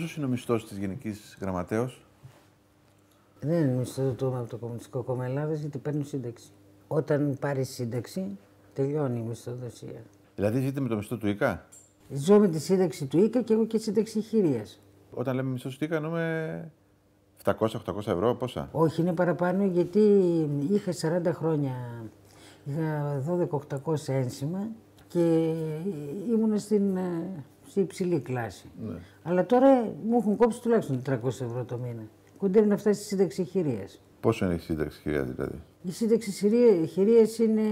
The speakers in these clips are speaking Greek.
Πόσος είναι ο μισθός της Γενικής Γραμματέως, Δεν είναι μισθοδοτούμε από το Κομμουνιστικό Κόμμα Ελλάδα γιατί παίρνω σύνταξη. Όταν πάρει σύνταξη, τελειώνει η μισθοδοσία. Δηλαδή ζείτε με το μισθό του ΙΚΑ; Ζω με τη σύνταξη του ΙΚΑ και έχω και σύνταξη χειρία. Όταν λέμε μισθός του ΙΚΑ, εννοούμε 700-800 ευρώ, πόσα; Όχι, είναι παραπάνω γιατί είχα 40 χρόνια, είχα 12-800 ένσημα και ήμουν στην, ε, στη υψηλή κλάση. Ναι. Αλλά τώρα μου έχουν κόψει τουλάχιστον 400 ευρώ το μήνα. Κοντεύει να φτάσει στη σύνταξη χειρίας. Πόσο είναι η σύνταξη, κυρία, δηλαδή; Η σύνταξη χειρία είναι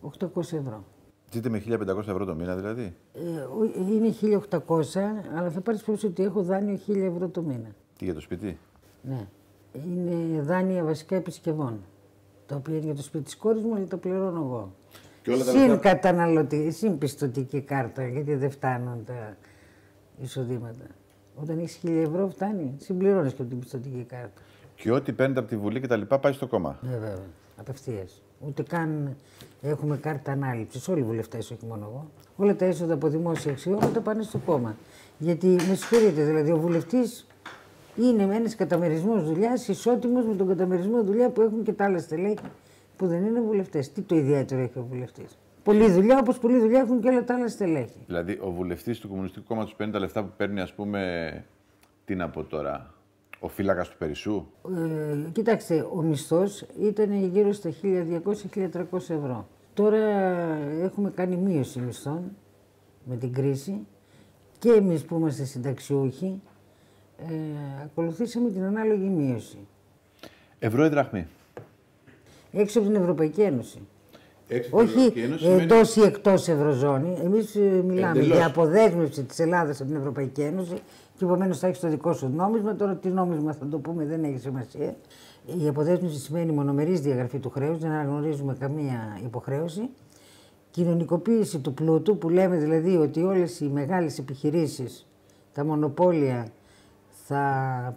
800 ευρώ. Ζείτε με 1500 ευρώ το μήνα, δηλαδή; Ε, ο- είναι 1800, αλλά θα πάρεις υπόψη ότι έχω δάνειο 1000 ευρώ το μήνα. Τι για το σπίτι; Ναι. Είναι δάνεια βασικά επισκευών. Τα οποία είναι για το σπίτι της κόρης μου, αλλά τα πληρώνω εγώ. Και όλα τα συν λεφτά- καταναλωτή, συν πιστοτική κάρτα, γιατί δεν φτάνουν τα εισοδήματα. Όταν έχεις 1000 ευρώ, φτάνει. Συμπληρώνεις και από την πιστοτική κάρτα. Και ό,τι παίρνετε από τη Βουλή και τα λοιπά πάει στο κόμμα. Ναι, βέβαια. Απευθείας. Ούτε καν έχουμε κάρτα ανάληψης. Όλοι οι βουλευτές, όχι μόνο εγώ. Όλα τα έσοδα από δημόσια αξιώματα πάνε στο κόμμα. Γιατί με συγχωρείτε, δηλαδή ο βουλευτής είναι με ένας καταμερισμός δουλειάς ισότιμος με τον καταμερισμό δουλειά που έχουν και τα άλλα στελέχη που δεν είναι βουλευτές. Τι το ιδιαίτερο έχει ο βουλευτής. Πολλή δουλειά, όπως πολλή δουλειά έχουν και όλα τα άλλα στελέχη. Δηλαδή, ο βουλευτής του Κομμουνιστικού Κόμματος παίρνει τα λεφτά που παίρνει, ας πούμε. Τι να πω τώρα. Ο φύλακας του Περισσού; Ε, κοιτάξτε, ο μισθός ήταν γύρω στα 1.200-1.300 ευρώ. Τώρα έχουμε κάνει μείωση μισθών με την κρίση και εμείς που είμαστε συνταξιούχοι ε, ακολουθήσαμε την ανάλογη μείωση. Ευρώ ή δραχμή; Έξω από την Ευρωπαϊκή Ένωση. Έξω από την Όχι Ευρωπαϊκή Ένωση σημαίνει- εντό ή εκτός Ευρωζώνη. Εμείς μιλάμε Εντελώς. για αποδέσμευση της Ελλάδας από την Ευρωπαϊκή Ένωση και επομένως θα έχει το δικό σου νόμισμα. Τώρα τι νόμισμα θα το πούμε δεν έχει σημασία. Η αποδέσμευση σημαίνει μονομερής διαγραφή του χρέους, δεν αναγνωρίζουμε καμία υποχρέωση. Κοινωνικοποίηση του πλούτου, που λέμε δηλαδή ότι όλες οι μεγάλες επιχειρήσεις, τα μονοπόλια θα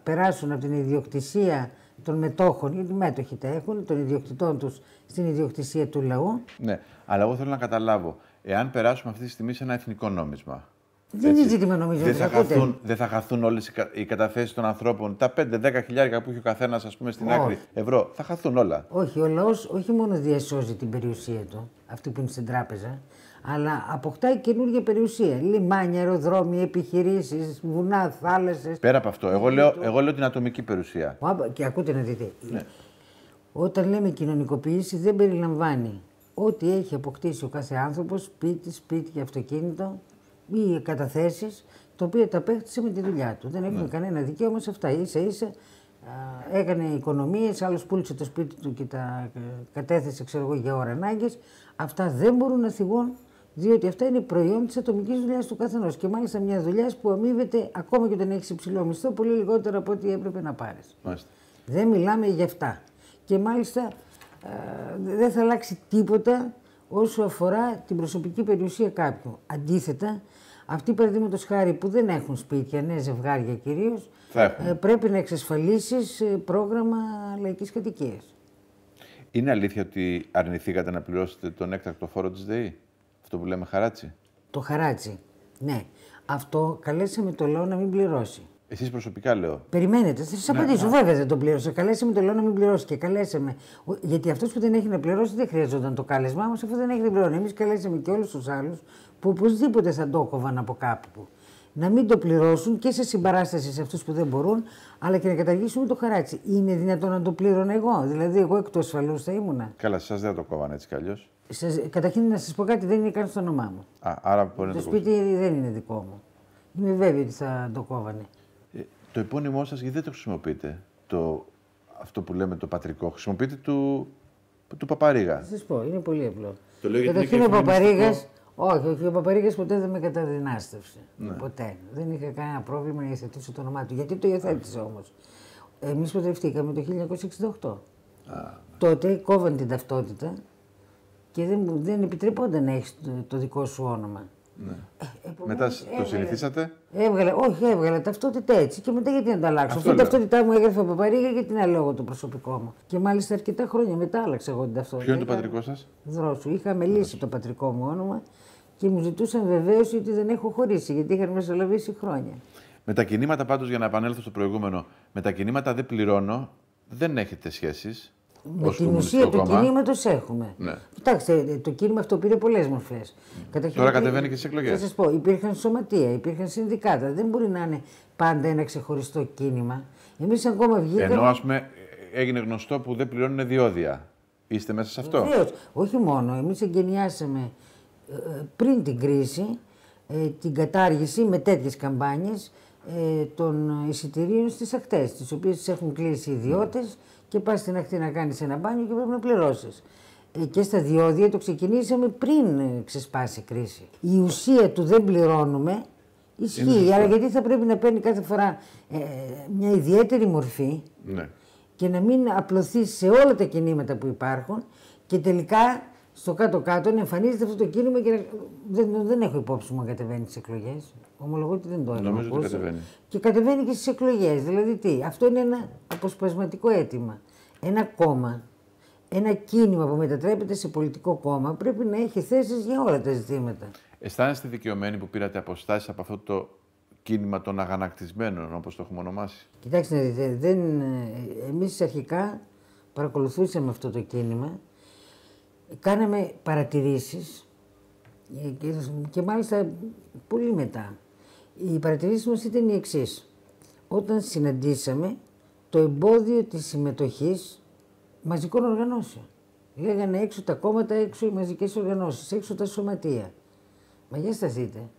περάσουν από την ιδιοκτησία των μετόχων, γιατί οι μέτοχοι τα έχουν, των ιδιοκτητών τους στην ιδιοκτησία του λαού. Ναι, αλλά εγώ θέλω να καταλάβω. Εάν περάσουμε αυτή τη στιγμή σε ένα εθνικό νόμισμα. Δεν είναι ζήτημα νομίζω, Δεν θα, δεν ακούτε. χαθούν, δεν θα χαθούν όλες οι, κα- οι καταθέσεις των ανθρώπων. Τα 5-10 χιλιάρικα που έχει ο καθένας, ας πούμε, στην Όχι. άκρη ευρώ. Θα χαθούν όλα. Όχι, ο λαός όχι μόνο διασώζει την περιουσία του, αυτή που είναι στην τράπεζα, αλλά αποκτάει καινούργια περιουσία. Λιμάνια, αεροδρόμια, επιχειρήσεις, βουνά, θάλασσες. Πέρα από αυτό, εγώ λέω, εγώ λέω την ατομική περιουσία. Και ακούτε να δείτε. Ναι. Όταν λέμε κοινωνικοποίηση, δεν περιλαμβάνει ό,τι έχει αποκτήσει ο κάθε άνθρωπος, σπίτι, σπίτι, αυτοκίνητο ή καταθέσεις, τα οποία τα απέκτησε με τη δουλειά του. Δεν Ναι. έχουμε κανένα δικαίωμα σε αυτά. σα ίσα έκανε οικονομίες, άλλος πούλησε το σπίτι του και τα ε, κατέθεσε ξέρω εγώ, για ώρα ανάγκη. Αυτά δεν μπορούν να θυγούν, διότι αυτά είναι προϊόν της ατομικής δουλειάς του καθενός. Και μάλιστα μιας δουλειάς που αμείβεται ακόμα και όταν έχεις υψηλό μισθό πολύ λιγότερο από ό,τι έπρεπε να πάρεις. Μάλιστα. Δεν μιλάμε για αυτά. Και μάλιστα ε, δεν θα αλλάξει τίποτα όσο αφορά την προσωπική περιουσία κάποιου. Αντίθετα, αυτοί παραδείγματος χάρη που δεν έχουν σπίτια, νέα ζευγάρια κυρίως, Θα έχουν. πρέπει να εξασφαλίσεις πρόγραμμα λαϊκής κατοικίας. Είναι αλήθεια ότι αρνηθήκατε να πληρώσετε τον έκτακτο φόρο της ΔΕΗ; Αυτό που λέμε χαράτσι. Το χαράτσι. Ναι. Αυτό καλέσαμε το λαό να μην πληρώσει. Εσείς προσωπικά λέω. Περιμένετε, θα σας απαντήσω. Βέβαια δεν τον πλήρωσα. Καλέσαμε το λέω να μην πληρώσει και καλέσαμε. Ο- Γιατί αυτός που δεν έχει να πληρώσει δεν χρειαζόταν το κάλεσμά μα, αφού δεν έχει να πληρώνει. Εμείς καλέσαμε και όλους τους άλλους που οπωσδήποτε θα το κόβαν από κάπου. Να μην το πληρώσουν και σε συμπαράσταση σε αυτούς που δεν μπορούν, αλλά και να καταργήσουμε το χαράτσι. Είναι δυνατόν να το πλήρωνα εγώ; Δηλαδή, εγώ εκ του ασφαλούς θα ήμουνα. Καλά, σας δεν θα το κόβανε έτσι κι αλλιώς. Σας, καταρχήν να σας πω κάτι, δεν είναι καν στο όνομά μου. Άρα μπορεί να Το το κόψετε. σπίτι δεν είναι δικό μου. Είμαι βέβαιη ότι θα το κόβανε. Ε, το επώνυμό σας γιατί δεν το χρησιμοποιείτε; Το, αυτό που λέμε το πατρικό. Χρησιμοποιείτε του, του Παπαρίγα. Θα σας πω, είναι πολύ απλό. Το λέω γιατί Καταρχήν είναι ο και Παπαρίγα. φεμινιστικό. Όχι, όχι, ο Παπαρίγας ποτέ δεν με καταδυνάστευσε. Ναι. Ποτέ. Δεν είχα κανένα πρόβλημα να υιοθετήσω το όνομά του. Γιατί το υιοθέτησε όμως; Εμείς παντρευτήκαμε το 1968. Τότε κόβαν την ταυτότητα και δεν, μου- δεν επιτρεπόταν να έχεις το, το δικό σου όνομα. Ναι. Ε, επομένως, Μετά σ- το έβγαλε- συνηθίσατε; Έβγαλε, όχι, έβγαλε ταυτότητα έτσι. Και μετά γιατί να τα αλλάξω; Αυτό Αφού η λέω. ταυτότητά μου έγραφε από Παπαρίγα, γιατί να λέω εγώ το προσωπικό μου. Και μάλιστα αρκετά χρόνια μετά άλλαξα εγώ την ταυτότητα. Ποιο είναι το Ήταν- πατρικό σας; Δρόσου. Είχαμε λύσει το πατρικό μου όνομα και μου ζητούσαν βεβαίωση ότι δεν έχω χωρίσει, γιατί είχαν μεσολαβήσει χρόνια. Με τα κινήματα πάντως, για να επανέλθω στο προηγούμενο, με τα κινήματα δεν πληρώνω, δεν έχετε σχέσεις. Με ως την Κομμουνιστικό ουσία του Κόμμα. κινήματο έχουμε. Ναι. Κοιτάξτε, το κίνημα αυτό πήρε πολλές μορφές. Τώρα κατεβαίνει και στις εκλογές. Θα σας πω, υπήρχαν σωματεία, υπήρχαν συνδικάτα. Δεν μπορεί να είναι πάντα ένα ξεχωριστό κίνημα. Εμείς ακόμα βγήκαμε. Ενώ, ας πούμε, έγινε γνωστό που δεν πληρώνουν διόδια. Είστε μέσα σε αυτό; Βεβαίως. Όχι μόνο. Εμείς εγκαινιάσαμε ε, πριν την κρίση ε, την κατάργηση με τέτοιες καμπάνιες ε, των εισιτηρίων στις ακτές, τις οποίες τις έχουν κλείσει οι ιδιώτες και πας στην ακτή να κάνεις ένα μπάνιο και πρέπει να πληρώσεις. Ε, και στα διόδια το ξεκινήσαμε πριν ε, ξεσπάσει η κρίση. Η ουσία του δεν πληρώνουμε ισχύει, αλλά γιατί θα πρέπει να παίρνει κάθε φορά ε, μια ιδιαίτερη μορφή Ναι. και να μην απλωθεί σε όλα τα κινήματα που υπάρχουν και τελικά στο κάτω-κάτω να εμφανίζεται αυτό το κίνημα και να... δεν, δεν έχω υπόψη μου αν κατεβαίνει στις εκλογές. Ομολογώ ότι δεν το έχω Νομίζω ότι ακούσει. κατεβαίνει. Και κατεβαίνει και στις εκλογές. Δηλαδή τι, αυτό είναι ένα αποσπασματικό αίτημα. Ένα κόμμα, ένα κίνημα που μετατρέπεται σε πολιτικό κόμμα πρέπει να έχει θέσεις για όλα τα ζητήματα. Αισθάνεστε δικαιωμένοι που πήρατε αποστάσεις από αυτό το κίνημα των αγανακτισμένων, όπως το έχουμε ονομάσει; Κοιτάξτε, να δείτε, δεν, ε, εμείς αρχικά παρακολουθούσαμε αυτό το κίνημα, κάναμε παρατηρήσεις ε, και, και μάλιστα πολύ μετά. Οι παρατηρήσεις μας ήταν οι εξής. Όταν συναντήσαμε το εμπόδιο της συμμετοχής μαζικών οργανώσεων. Λέγανε έξω τα κόμματα, έξω οι μαζικές οργανώσεις, έξω τα σωματεία. Μα για σταθείτε.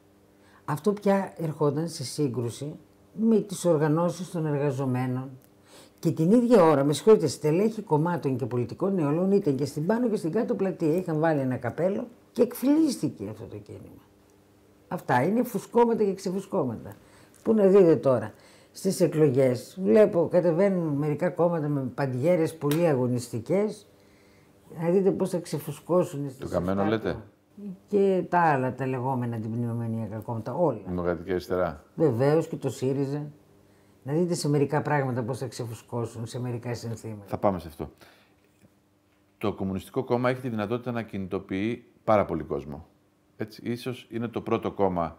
Αυτό πια ερχόταν σε σύγκρουση με τις οργανώσεις των εργαζομένων και την ίδια ώρα, με συγχωρείτε, στελέχη κομμάτων και πολιτικών νεολών ήταν και στην πάνω και στην κάτω πλατεία. Είχαν βάλει ένα καπέλο και εκφυλίστηκε αυτό το κίνημα. Αυτά είναι φουσκώματα και ξεφουσκώματα. Πού να δείτε τώρα. Στις εκλογές βλέπω κατεβαίνουν μερικά κόμματα με παντιέρες πολύ αγωνιστικές. Να δείτε πώς θα ξεφουσκώσουν στις Το καμένο εφτά λέτε; του. Και τα άλλα τα λεγόμενα αντιμνημονιακά κόμματα, όλα. Δημοκρατική αριστερά. Βεβαίως και το ΣΥΡΙΖΑ. Να δείτε σε μερικά πράγματα πώς θα ξεφουσκώσουν, σε μερικά συνθήματα. Θα πάμε σε αυτό. Το Κομμουνιστικό Κόμμα έχει τη δυνατότητα να κινητοποιεί πάρα πολύ κόσμο. Έτσι, ίσως είναι το πρώτο κόμμα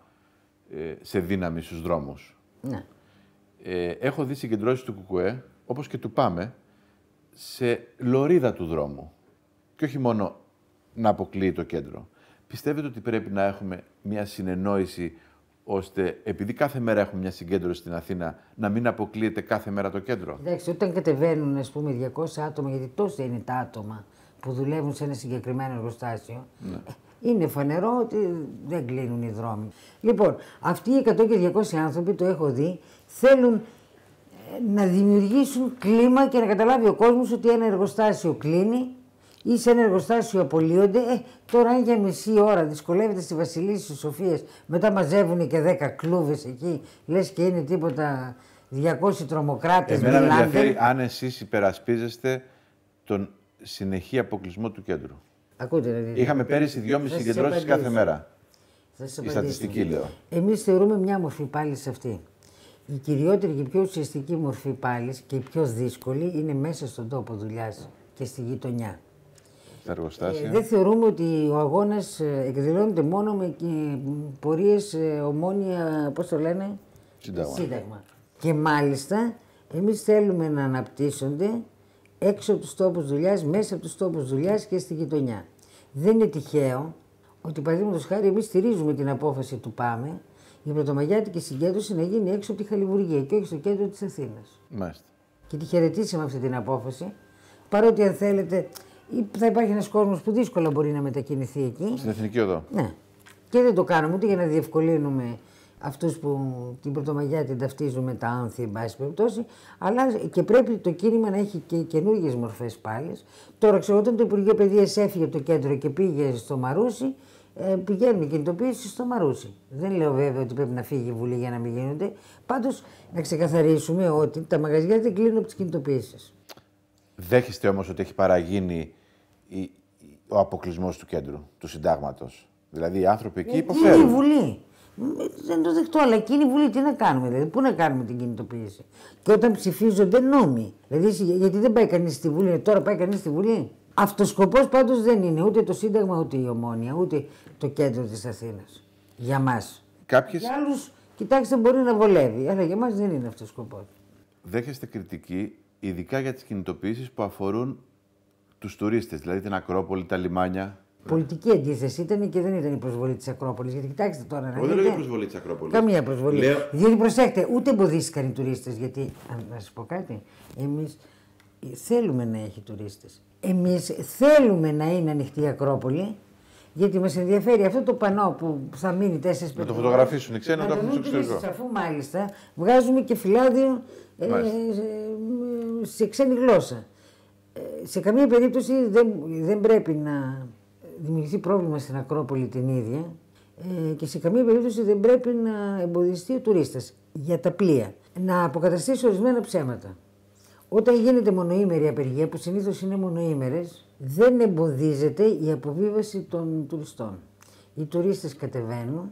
ε, σε δύναμη στους δρόμους. Ναι. Ε, έχω δει συγκεντρώσεις του ΚΚΕ, όπως και του ΠΑΜΕ, σε λωρίδα του δρόμου. Και όχι μόνο να αποκλείει το κέντρο. Πιστεύετε ότι πρέπει να έχουμε μια συνεννόηση ώστε επειδή κάθε μέρα έχουμε μια συγκέντρωση στην Αθήνα, να μην αποκλείεται κάθε μέρα το κέντρο. Εντάξει, όταν κατεβαίνουν ας πούμε 200 άτομα, γιατί τόσα είναι τα άτομα που δουλεύουν σε ένα συγκεκριμένο εργοστάσιο, ε, είναι φανερό ότι δεν κλείνουν οι δρόμοι. Λοιπόν, αυτοί οι 100 και 200 άνθρωποι, το έχω δει, θέλουν ε, να δημιουργήσουν κλίμα και να καταλάβει ο κόσμος ότι ένα εργοστάσιο κλείνει ή σε ένα εργοστάσιο απολύονται. Ε, τώρα αν για μισή ώρα δυσκολεύεται στη Βασιλίση της Σοφίας, μετά μαζεύουν και 10 κλούβες εκεί, λες και είναι τίποτα 200 τρομοκράτες, Εμένα με μιλάνε. ενδιαφέρει αν εσείς υπερασπίζεστε τον συνεχή αποκλεισμό του κέντρου. Ακούτε, δηλαδή. Είχαμε πέρυσι 2,5 Θα σας συγκεντρώσεις κάθε απαντήσω. μέρα. Θα σας Η απαντήσω. στατιστική λέω. Εμείς θεωρούμε μια μορφή πάλι σε αυτή. Η κυριότερη και πιο ουσιαστική μορφή πάλι και η πιο δύσκολη είναι μέσα στον τόπο δουλειάς και στη γειτονιά. Τα εργοστάσια. Ε, δεν θεωρούμε ότι ο αγώνας ε, εκδηλώνεται μόνο με και πορείες ε, ομόνια, πώς το λένε, Σύνταγμα. Και μάλιστα εμείς θέλουμε να αναπτύσσονται έξω από τους τόπους δουλειάς, μέσα από τους τόπους δουλειάς και στη γειτονιά. Δεν είναι τυχαίο ότι παραδείγματος χάρη εμείς στηρίζουμε την απόφαση του ΠΑΜΕ η πρωτομαγιάτικη συγκέντρωση να γίνει έξω από τη Χαλιβουργία και όχι στο κέντρο της Αθήνας. Μάλιστα. Και τη χαιρετήσαμε αυτή την απόφαση, παρότι αν θέλετε ή- θα υπάρχει ένας κόσμος που δύσκολα μπορεί να μετακινηθεί εκεί. Στην Εθνική Οδό. Ναι. Και δεν το κάνουμε ούτε για να διευκολύνουμε αυτούς που την Πρωτομαγιά την ταυτίζουν με τα άνθη, εν πάση περιπτώσει, αλλά και πρέπει το κίνημα να έχει και καινούργιες μορφές πάλι. Τώρα, ξέρω, όταν το Υπουργείο Παιδείας έφυγε από το κέντρο και πήγε στο Μαρούσι, ε, πηγαίνουν οι κινητοποίησει στο Μαρούσι. Δεν λέω βέβαια ότι πρέπει να φύγει η Βουλή για να μην γίνονται. Πάντως, να ξεκαθαρίσουμε ότι τα μαγαζιά δεν κλείνουν από τις κινητοποίησει. Δέχεστε όμως ότι έχει παραγίνει η- η- ο αποκλεισμός του κέντρου, του συντάγματος. Δηλαδή οι άνθρωποι εκεί Εκείνη η υποφέρουν. Βουλή. Ε, Δεν το δεχτώ, αλλά εκείνη η Βουλή τι να κάνουμε, δηλαδή, πού να κάνουμε την κινητοποίηση; Και όταν ψηφίζονται νόμοι. Δηλαδή, εσύ- γιατί δεν πάει κανείς στη Βουλή, τώρα πάει κανείς στη Βουλή; Αυτός σκοπός πάντως δεν είναι ούτε το Σύνταγμα, ούτε η Ομόνια, ούτε το κέντρο της Αθήνας. Για μας. Κάποιες... Για άλλους Κοιτάξτε, μπορεί να βολεύει, αλλά για μας δεν είναι αυτός ο σκοπός. Δέχεστε κριτική, ειδικά για τις κινητοποιήσεις που αφορούν τους τουρίστες, δηλαδή την Ακρόπολη, τα λιμάνια. Πολιτική αντίθεση ήταν και δεν ήταν η προσβολή της Ακρόπολης. Γιατί κοιτάξτε τώρα. Εγώ δεν λέω προσβολή της Ακρόπολης. Καμία προσβολή. Λέω... Διότι προσέχετε, ούτε εμποδίστηκαν οι τουρίστες. Γιατί, να σας πω κάτι, εμείς θέλουμε να έχει τουρίστες. Εμείς θέλουμε να είναι ανοιχτή η Ακρόπολη. Γιατί μας ενδιαφέρει αυτό το πανό που θα μείνει 4-5 Να το φωτογραφίσουν οι ξένοι, να το έχουν στο εξωτερικό. Αφού μάλιστα βγάζουμε και φυλάδιο ε, σε ξένη γλώσσα. Ε, σε καμία περίπτωση δεν, δεν πρέπει να δημιουργηθεί πρόβλημα στην Ακρόπολη την ίδια ε, και σε καμία περίπτωση δεν πρέπει να εμποδιστεί ο τουρίστας για τα πλοία. Να αποκαταστήσει ορισμένα ψέματα. Όταν γίνεται μονοήμερη απεργία, που συνήθως είναι μονοήμερες, δεν εμποδίζεται η αποβίβαση των τουριστών. Οι τουρίστες κατεβαίνουν,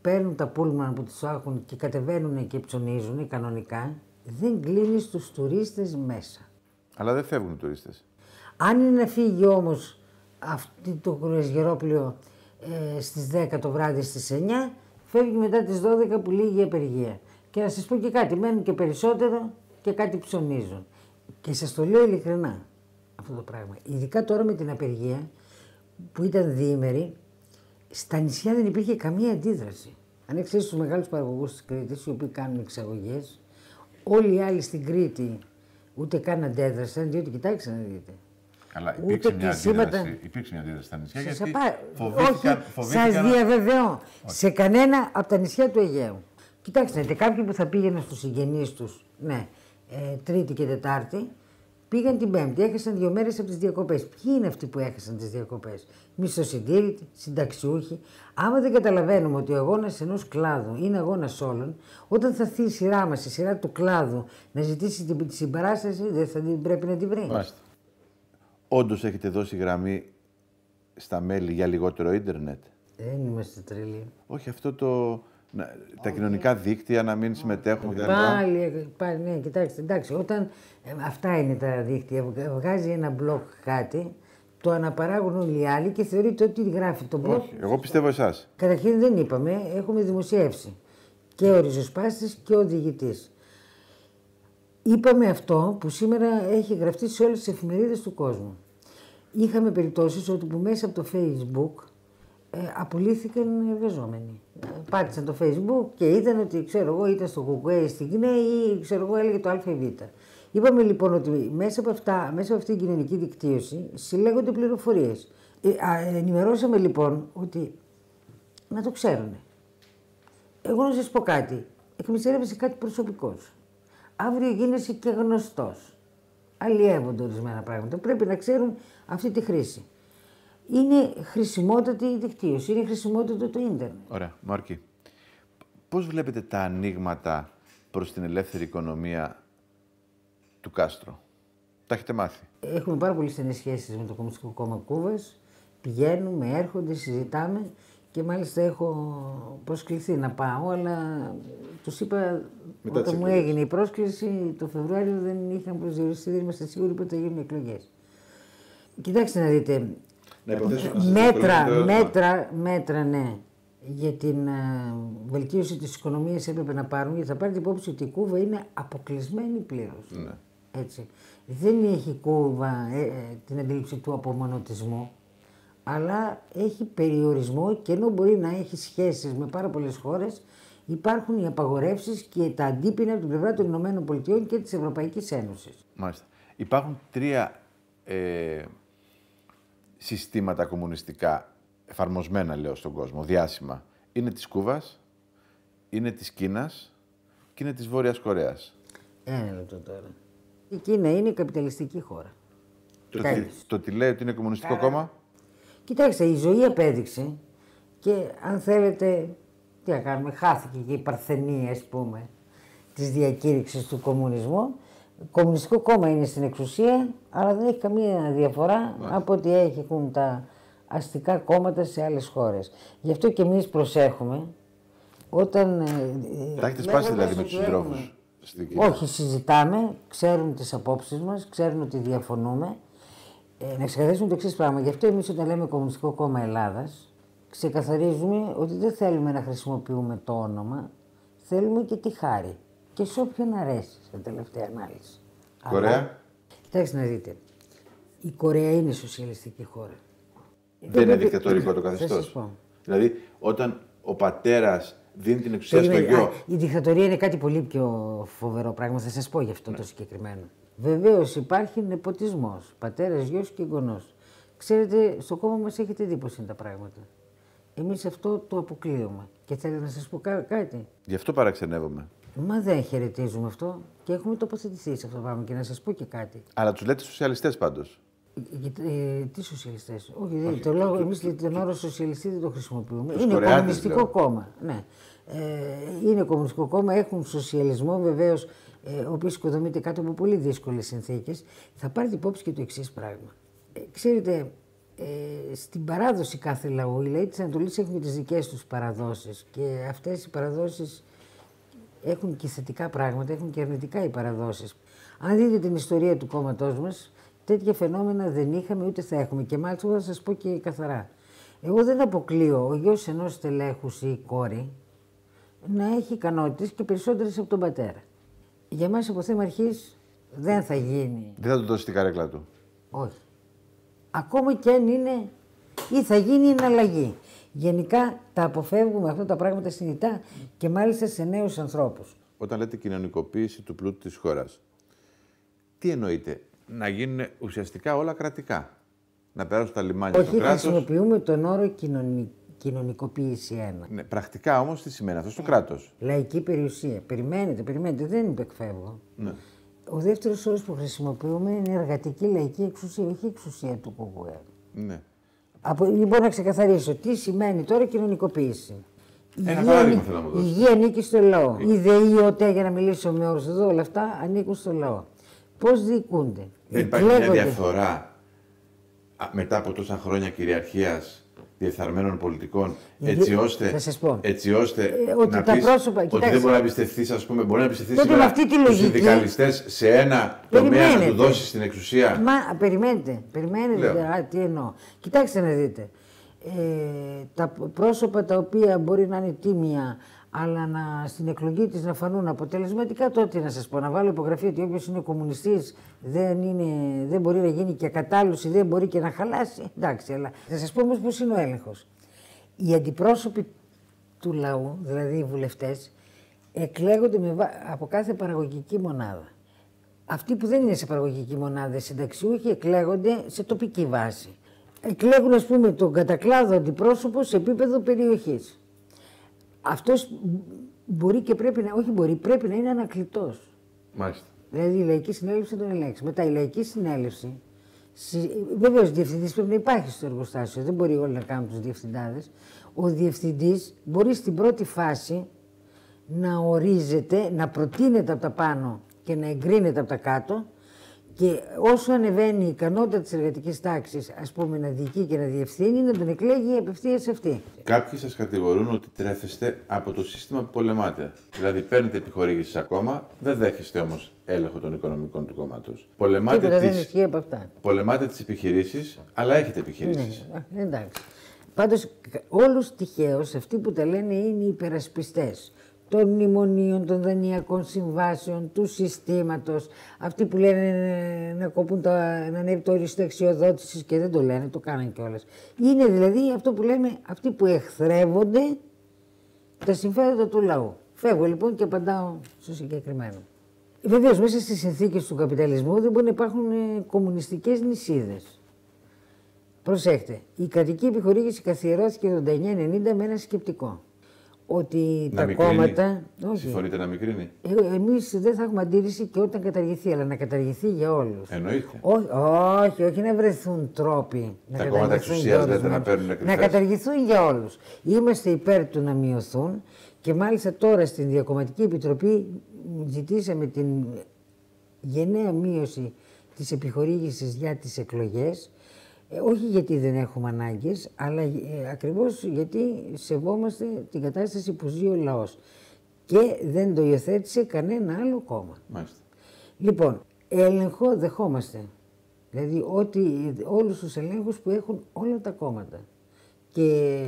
παίρνουν τα πούλμαν που τους έχουν και κατεβαίνουν και ψωνίζουν κανονικά. Δεν κλείνεις τους τουρίστες μέσα. Αλλά δεν φεύγουν οι τουρίστες. Αν είναι να φύγει όμως αυτό το κρουαζιερόπλαιο ε, στις 10 το βράδυ στις 9, φεύγει μετά τις 12 που λύγει η απεργία. Και να σας πω και κάτι, μένουν και περισσότερο και κάτι ψωνίζουν. Και σας το λέω ειλικρινά αυτό το πράγμα. Ειδικά τώρα με την απεργία που ήταν διήμερη, στα νησιά δεν υπήρχε καμία αντίδραση. Αν εξαιρέσεις τους μεγάλους παραγωγούς της Κρήτης, οι οποίοι κάνουν εξαγωγές, όλοι οι άλλοι στην Κρήτη ούτε καν αντέδρασαν, διότι κοιτάξτε να δείτε. Αλλά υπήρξε, μια αντίδραση, σήματα... υπήρξε μια αντίδραση στα νησιά γιατί απα... φοβήθηκαν... Όχι, σας διαβεβαιώ, σε κανένα από τα νησιά του Αιγαίου. Κοιτάξτε, κάποιοι που θα πήγαιναν στους συγγενείς τους, ναι, ε, Τρίτη και Τετάρτη, πήγαν την Πέμπτη, έχασαν δύο μέρες από τις διακοπές. Ποιοι είναι αυτοί που έχασαν τις διακοπές, Μισθοσυντήρητοι, συνταξιούχοι. Άμα δεν καταλαβαίνουμε ότι ο αγώνας ενός κλάδου είναι αγώνας όλων, όταν θα έρθει η σειρά μας, η σειρά του κλάδου, να ζητήσει την συμπαράσταση, δεν θα την πρέπει να την βρει. Μάλιστα. Όντως έχετε δώσει γραμμή στα μέλη για λιγότερο ίντερνετ; Δεν είμαστε τρελοί. Όχι, αυτό το. Να, τα κοινωνικά δίκτυα να μην συμμετέχουν κτλ. Πάλι, πάλι, ναι, κοιτάξτε, εντάξει, όταν ε, αυτά είναι τα δίκτυα, βγάζει ένα μπλοκ κάτι, το αναπαράγουν όλοι οι άλλοι και θεωρείται ότι γράφει το μπλοκ. Όχι, εγώ πιστεύω εσάς. Καταρχήν δεν είπαμε, έχουμε δημοσιεύσει και ο ριζοσπάστης και ο διηγητής. Είπαμε αυτό που σήμερα έχει γραφτεί σε όλες τις εφημερίδες του κόσμου. Είχαμε περιπτώσεις ότι που μέσα από το facebook ε, απολύθηκαν εργαζόμενοι. Ε, πάτησαν το facebook και είδαν ότι ξέρω εγώ ήταν στο Google στην Κινέα ή ξέρω εγώ έλεγε το ΑΒ. Είπαμε λοιπόν ότι μέσα από, αυτά, μέσα από αυτή την κοινωνική δικτύωση συλλέγονται πληροφορίες. Ε, ενημερώσαμε λοιπόν ότι να το ξέρουν. Εγώ να σας πω κάτι. Εκμεσέρευε κάτι προσωπικός αύριο γίνεσαι και γνωστός. Αλλιεύονται ορισμένα πράγματα. Πρέπει να ξέρουν αυτή τη χρήση. Είναι χρησιμότατη η δικτύωση, είναι χρησιμότατο το ίντερνετ. Ωραία. Μάρκη, πώς βλέπετε τα ανοίγματα προς την ελεύθερη οικονομία του Κάστρο; Τα έχετε μάθει; Έχουμε πάρα πολύ στενές σχέσεις με το Κομμουνιστικό Κόμμα Κούβας. Πηγαίνουμε, έρχονται, συζητάμε και μάλιστα έχω προσκληθεί να πάω, αλλά τους είπα Μετά όταν μου έγινε η πρόσκληση το Φεβρουάριο δεν είχαν προσδιοριστεί, δεν είμαστε σίγουροι πότε θα γίνουν εκλογές. Κοιτάξτε να δείτε. Να μέτρα, μέτρα, μέτρα, ναι, για την uh, βελτίωση της οικονομίας έπρεπε να πάρουν, γιατί θα πάρετε υπόψη ότι η Κούβα είναι αποκλεισμένη πλήρως. Ναι. Έτσι. Δεν έχει η Κούβα ε, ε, την αντίληψη του απομονωτισμού αλλά έχει περιορισμό και ενώ μπορεί να έχει σχέσεις με πάρα πολλές χώρες, υπάρχουν οι απαγορεύσεις και τα αντίπεινα από την πλευρά των Ηνωμένων Πολιτειών και της Ευρωπαϊκής Ένωσης. Μάλιστα. Υπάρχουν τρία ε, συστήματα κομμουνιστικά εφαρμοσμένα, λέω, στον κόσμο, διάσημα. Είναι της Κούβας, είναι της Κίνας και είναι της Βόρειας Κορέας. Ένα λεπτό τώρα. Η Κίνα είναι καπιταλιστική χώρα. Το, τι, το τι λέει ότι είναι κομμουνιστικό κόμμα; Κοιτάξτε, η ζωή απέδειξε και αν θέλετε, τι να κάνουμε, χάθηκε και η παρθενία, ας πούμε, της διακήρυξης του κομμουνισμού. Κομμουνιστικό κόμμα είναι στην εξουσία, αλλά δεν έχει καμία διαφορά από ό,τι έχουν τα αστικά κόμματα σε άλλες χώρες. Γι' αυτό και εμείς προσέχουμε όταν... Ε, τα έχετε σπάσει δηλαδή με τους συντρόφους. Όχι, συζητάμε, ξέρουν τις απόψεις μας, ξέρουν ότι διαφωνούμε ε, να ξεκαθαρίσουμε το εξής πράγμα. Γι' αυτό εμείς όταν λέμε Κομμουνιστικό Κόμμα Ελλάδας, ξεκαθαρίζουμε ότι δεν θέλουμε να χρησιμοποιούμε το όνομα. θέλουμε και τη χάρη. Και σε όποιον αρέσει, σε τελευταία ανάλυση. Κορέα; Αλλά, κοιτάξτε να δείτε. Η Κορέα είναι σοσιαλιστική χώρα. Δεν είναι πρέπει- δικτατορικό το Θα σας καθεστώς. πω. Δηλαδή, όταν ο πατέρας δίνει την εξουσία στο Περίμενε, γιο. α, η δικτατορία είναι κάτι πολύ πιο φοβερό πράγμα. Θα σας πω γι' αυτό το συγκεκριμένο. Βεβαίως υπάρχει νεποτισμός. Πατέρας, γιος και γονός. Ξέρετε, στο κόμμα μας έχετε δει πώ είναι τα πράγματα. Εμείς αυτό το αποκλείουμε. Και θέλω να σας πω κα- κάτι; Γι' αυτό παραξενεύομαι. Μα δεν χαιρετίζουμε αυτό και έχουμε τοποθετηθεί σε αυτό το πράγμα. Και να σας πω και κάτι. Αλλά τους λέτε σοσιαλιστές πάντως. Ε, ε, τι σοσιαλιστές; Όχι, δεν, το λόγο, εμείς τον όρο σοσιαλιστή δεν το χρησιμοποιούμε. Τους είναι Κορεάτες, κομμουνιστικό λέω. κόμμα. Ναι. Ε, είναι κομμουνιστικό κόμμα, έχουν σοσιαλισμό βεβαίως, ε, ο οποίος οικοδομείται κάτω από πολύ δύσκολες συνθήκες. Θα πάρετε υπόψη και το εξής πράγμα. Ε, ξέρετε, ε, στην παράδοση κάθε λαού, οι λαοί της Ανατολής έχουν τις δικές τους παραδόσεις και αυτές οι παραδόσεις έχουν και θετικά πράγματα, έχουν και αρνητικά οι παραδόσεις. Αν δείτε την ιστορία του κόμματός μας, τέτοια φαινόμενα δεν είχαμε ούτε θα έχουμε. Και μάλιστα θα σας πω και καθαρά. Εγώ δεν αποκλείω ο γιος ενός στελέχους ή η κόρη να έχει ικανότητες και περισσότερες από τον πατέρα. Για μας από θέμα αρχής δεν θα γίνει. Δεν θα του δώσει την καρέκλα του. Όχι. Ακόμα και αν είναι ή θα γίνει εναλλαγή. Γενικά τα αποφεύγουμε αυτά τα πράγματα συνειδητά και μάλιστα σε νέους ανθρώπους. Όταν λέτε κοινωνικοποίηση του πλούτου της χώρας, τι εννοείτε, να γίνουν ουσιαστικά όλα κρατικά; Να περάσουν τα λιμάνια Όχι, στο κράτος; χρησιμοποιούμε τον όρο κοινωνι... κοινωνικοποίηση ένα. Ναι, πρακτικά όμως τι σημαίνει αυτό στο κράτος; Λαϊκή περιουσία. Περιμένετε, περιμένετε, δεν υπεκφεύγω. Ναι. Ο δεύτερος όρος που χρησιμοποιούμε είναι εργατική λαϊκή εξουσία, όχι εξουσία του ΚΟΚΟΕ. ναι. Από, λοιπόν, να ξεκαθαρίσω τι σημαίνει τώρα κοινωνικοποίηση. Η Ένα υγεία παράδειγμα ανή- θέλω να μου Η δώσεις. υγεία ανήκει στο λαό. Η ΔΕΗ, η ΟΤΕ, για να μιλήσω με όρους εδώ, όλα αυτά ανήκουν στο λαό. Πώς διοικούνται; Δεν υπάρχει μια Εκλέγονται. διαφορά α, μετά από τόσα χρόνια κυριαρχίας διεφθαρμένων πολιτικών, Η έτσι δι- ώστε, θα σας πω. έτσι ώστε Ε, ότι να τα πεις πρόσωπα- ότι κοιτάξτε. δεν μπορεί να εμπιστευτείς, ας πούμε, μπορεί να εμπιστευτείς Τότε με σήμερα αυτή τη τους λογική- συνδικαλιστές σε ένα τομέα να Περιμένετε. του δώσεις την εξουσία. Μα περιμένετε, περιμένετε. Λέω. Α, τι εννοώ. Κοιτάξτε να δείτε. Ε, τα πρόσωπα τα οποία μπορεί να είναι τίμια, αλλά να, στην εκλογή της να φανούν αποτελεσματικά, τότε να σας πω, να βάλω υπογραφή ότι όποιος είναι κομμουνιστής δεν, είναι, δεν μπορεί να γίνει και κατάλουση, δεν μπορεί και να χαλάσει. Εντάξει, αλλά θα σας πω όμως πώς είναι ο έλεγχος. Οι αντιπρόσωποι του λαού, δηλαδή οι βουλευτές, εκλέγονται με, βα- από κάθε παραγωγική μονάδα. Αυτοί που δεν είναι σε παραγωγική μονάδα, συνταξιούχοι, εκλέγονται σε τοπική βάση. Εκλέγουν, ας πούμε, τον κατακλάδο αντιπρόσωπο σε επίπεδο περιοχής. Αυτός μπορεί και πρέπει να, όχι μπορεί, πρέπει να είναι ανακλητός. Μάλιστα. Δηλαδή η λαϊκή συνέλευση θα τον ελέγξει. Μετά η λαϊκή συνέλευση. Βεβαίως, διευθυντής πρέπει να υπάρχει στο εργοστάσιο. Δεν μπορεί όλοι να κάνουν τους διευθυντάδες. Ο διευθυντής μπορεί στην πρώτη φάση να ορίζεται, να προτείνεται από τα πάνω και να εγκρίνεται από τα κάτω. Και όσο ανεβαίνει η ικανότητα της εργατικής τάξης, ας πούμε, να διοικεί και να διευθύνει, να τον εκλέγει απευθείας αυτή. Κάποιοι σας κατηγορούν ότι τρέφεστε από το σύστημα που πολεμάτε. Δηλαδή, παίρνετε επιχορήγηση ακόμα, δεν δέχεστε όμως έλεγχο των οικονομικών του κόμματος. Πολεμάτε Τίποτα δεν τι ισχύει από αυτά. πολεμάτε τις επιχειρήσεις, αλλά έχετε επιχειρήσεις. Ναι, εντάξει. Πάντως όλους τυχαίως αυτοί που τα λένε είναι οι υπερασπιστές των μνημονίων, των δανειακών συμβάσεων, του συστήματος. Αυτοί που λένε ε, να κόπουν τα, να ανέβει το όριο συνταξιοδότησης και δεν το λένε, το κάνανε κιόλας. Είναι δηλαδή αυτό που λέμε αυτοί που εχθρεύονται τα συμφέροντα του λαού. Φεύγω λοιπόν και απαντάω στο συγκεκριμένο. Βεβαίως, μέσα στις συνθήκες του καπιταλισμού δεν μπορεί να υπάρχουν ε, κομμουνιστικές νησίδες. Προσέχτε, η κρατική επιχορήγηση καθιερώθηκε το 1990 με ένα σκεπτικό. Ότι Να τα μικρύνει. κόμματα. Όχι. Συμφωνείτε να μικρύνει; Εμείς δεν θα έχουμε αντίρρηση και όταν καταργηθεί, αλλά να καταργηθεί για όλους. Εννοείται. Όχι, όχι, όχι να βρεθούν τρόποι. να Τα κόμματα καταργηθούν εξουσίας για λέτε να ορισμένους. παίρνουν Να κρυφές. καταργηθούν για όλους. Είμαστε υπέρ του να μειωθούν και μάλιστα τώρα στην Διακομματική Επιτροπή ζητήσαμε την γενναία μείωση της επιχορήγησης για τις εκλογές ε, όχι γιατί δεν έχουμε ανάγκες, αλλά ε, ακριβώς γιατί σεβόμαστε την κατάσταση που ζει ο λαός. Και δεν το υιοθέτησε κανένα άλλο κόμμα. Μάλιστα. Λοιπόν, έλεγχο δεχόμαστε. Δηλαδή ότι, όλους τους ελέγχους που έχουν όλα τα κόμματα. Και,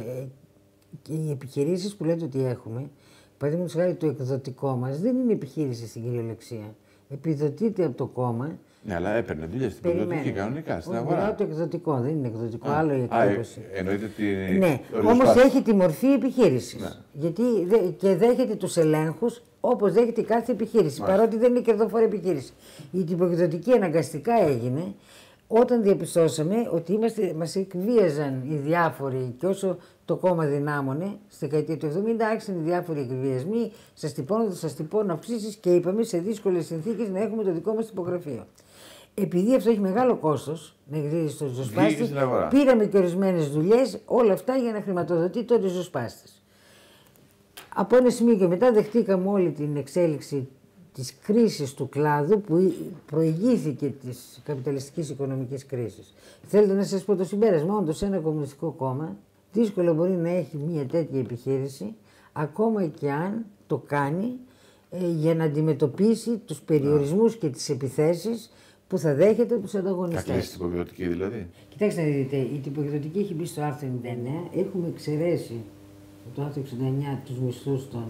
και οι επιχειρήσεις που λέτε ότι έχουμε, Παραδείγματος χάρη το εκδοτικό μας δεν είναι επιχείρηση στην κυριολεξία. Επιδοτείται από το κόμμα. Ναι, αλλά έπαιρνε δουλειά στην εκδοτική κανονικά, στην αγορά. Μιλάω το εκδοτικό, δεν είναι εκδοτικό, άλλο η Α, ε, εκδότηση. εννοείται ότι. Ναι, ο όμως ριζοσπάστης. έχει τη μορφή επιχείρησης. Ναι. Γιατί δε- και δέχεται τους ελέγχους όπως δέχεται κάθε επιχείρηση. Παρότι δεν είναι κερδοφόρη επιχείρηση. Η τυποκριτική αναγκαστικά έγινε όταν διαπιστώσαμε ότι είμαστε, μας εκβίαζαν οι διάφοροι και όσο το κόμμα δυνάμωνε, στη δεκαετία του 70 άρχισαν οι διάφοροι εκβιασμοί, σας τυπώνω, σας τυπώνω αυξήσεις και είπαμε σε δύσκολες συνθήκες να έχουμε το δικό μας τυπογραφείο. Επειδή αυτό έχει μεγάλο κόστος να εκδίδει στο ριζοσπάστη, Βγήκε στην αγορά. πήραμε και ορισμένες δουλειές, όλα αυτά για να χρηματοδοτεί το ριζοσπάστη. Από ένα σημείο και μετά δεχτήκαμε όλη την εξέλιξη της κρίσης του κλάδου που εί- προηγήθηκε της καπιταλιστικής οικονομικής κρίσης. Θέλετε να σας πω το συμπέρασμα, όντως ένα κομμουνιστικό κόμμα δύσκολα μπορεί να έχει μια τέτοια επιχείρηση ακόμα και αν το κάνει ε, για να αντιμετωπίσει τους περιορισμούς και τις επιθέσεις που θα δέχεται από τους Θα ανταγωνιστές. κλείσει την υποκριτική δηλαδή. Κοιτάξτε να δείτε, η τυποκριτική έχει μπει στο άρθρο 99. Έχουμε εξαιρέσει από το άρθρο 69 τους μισθούς των...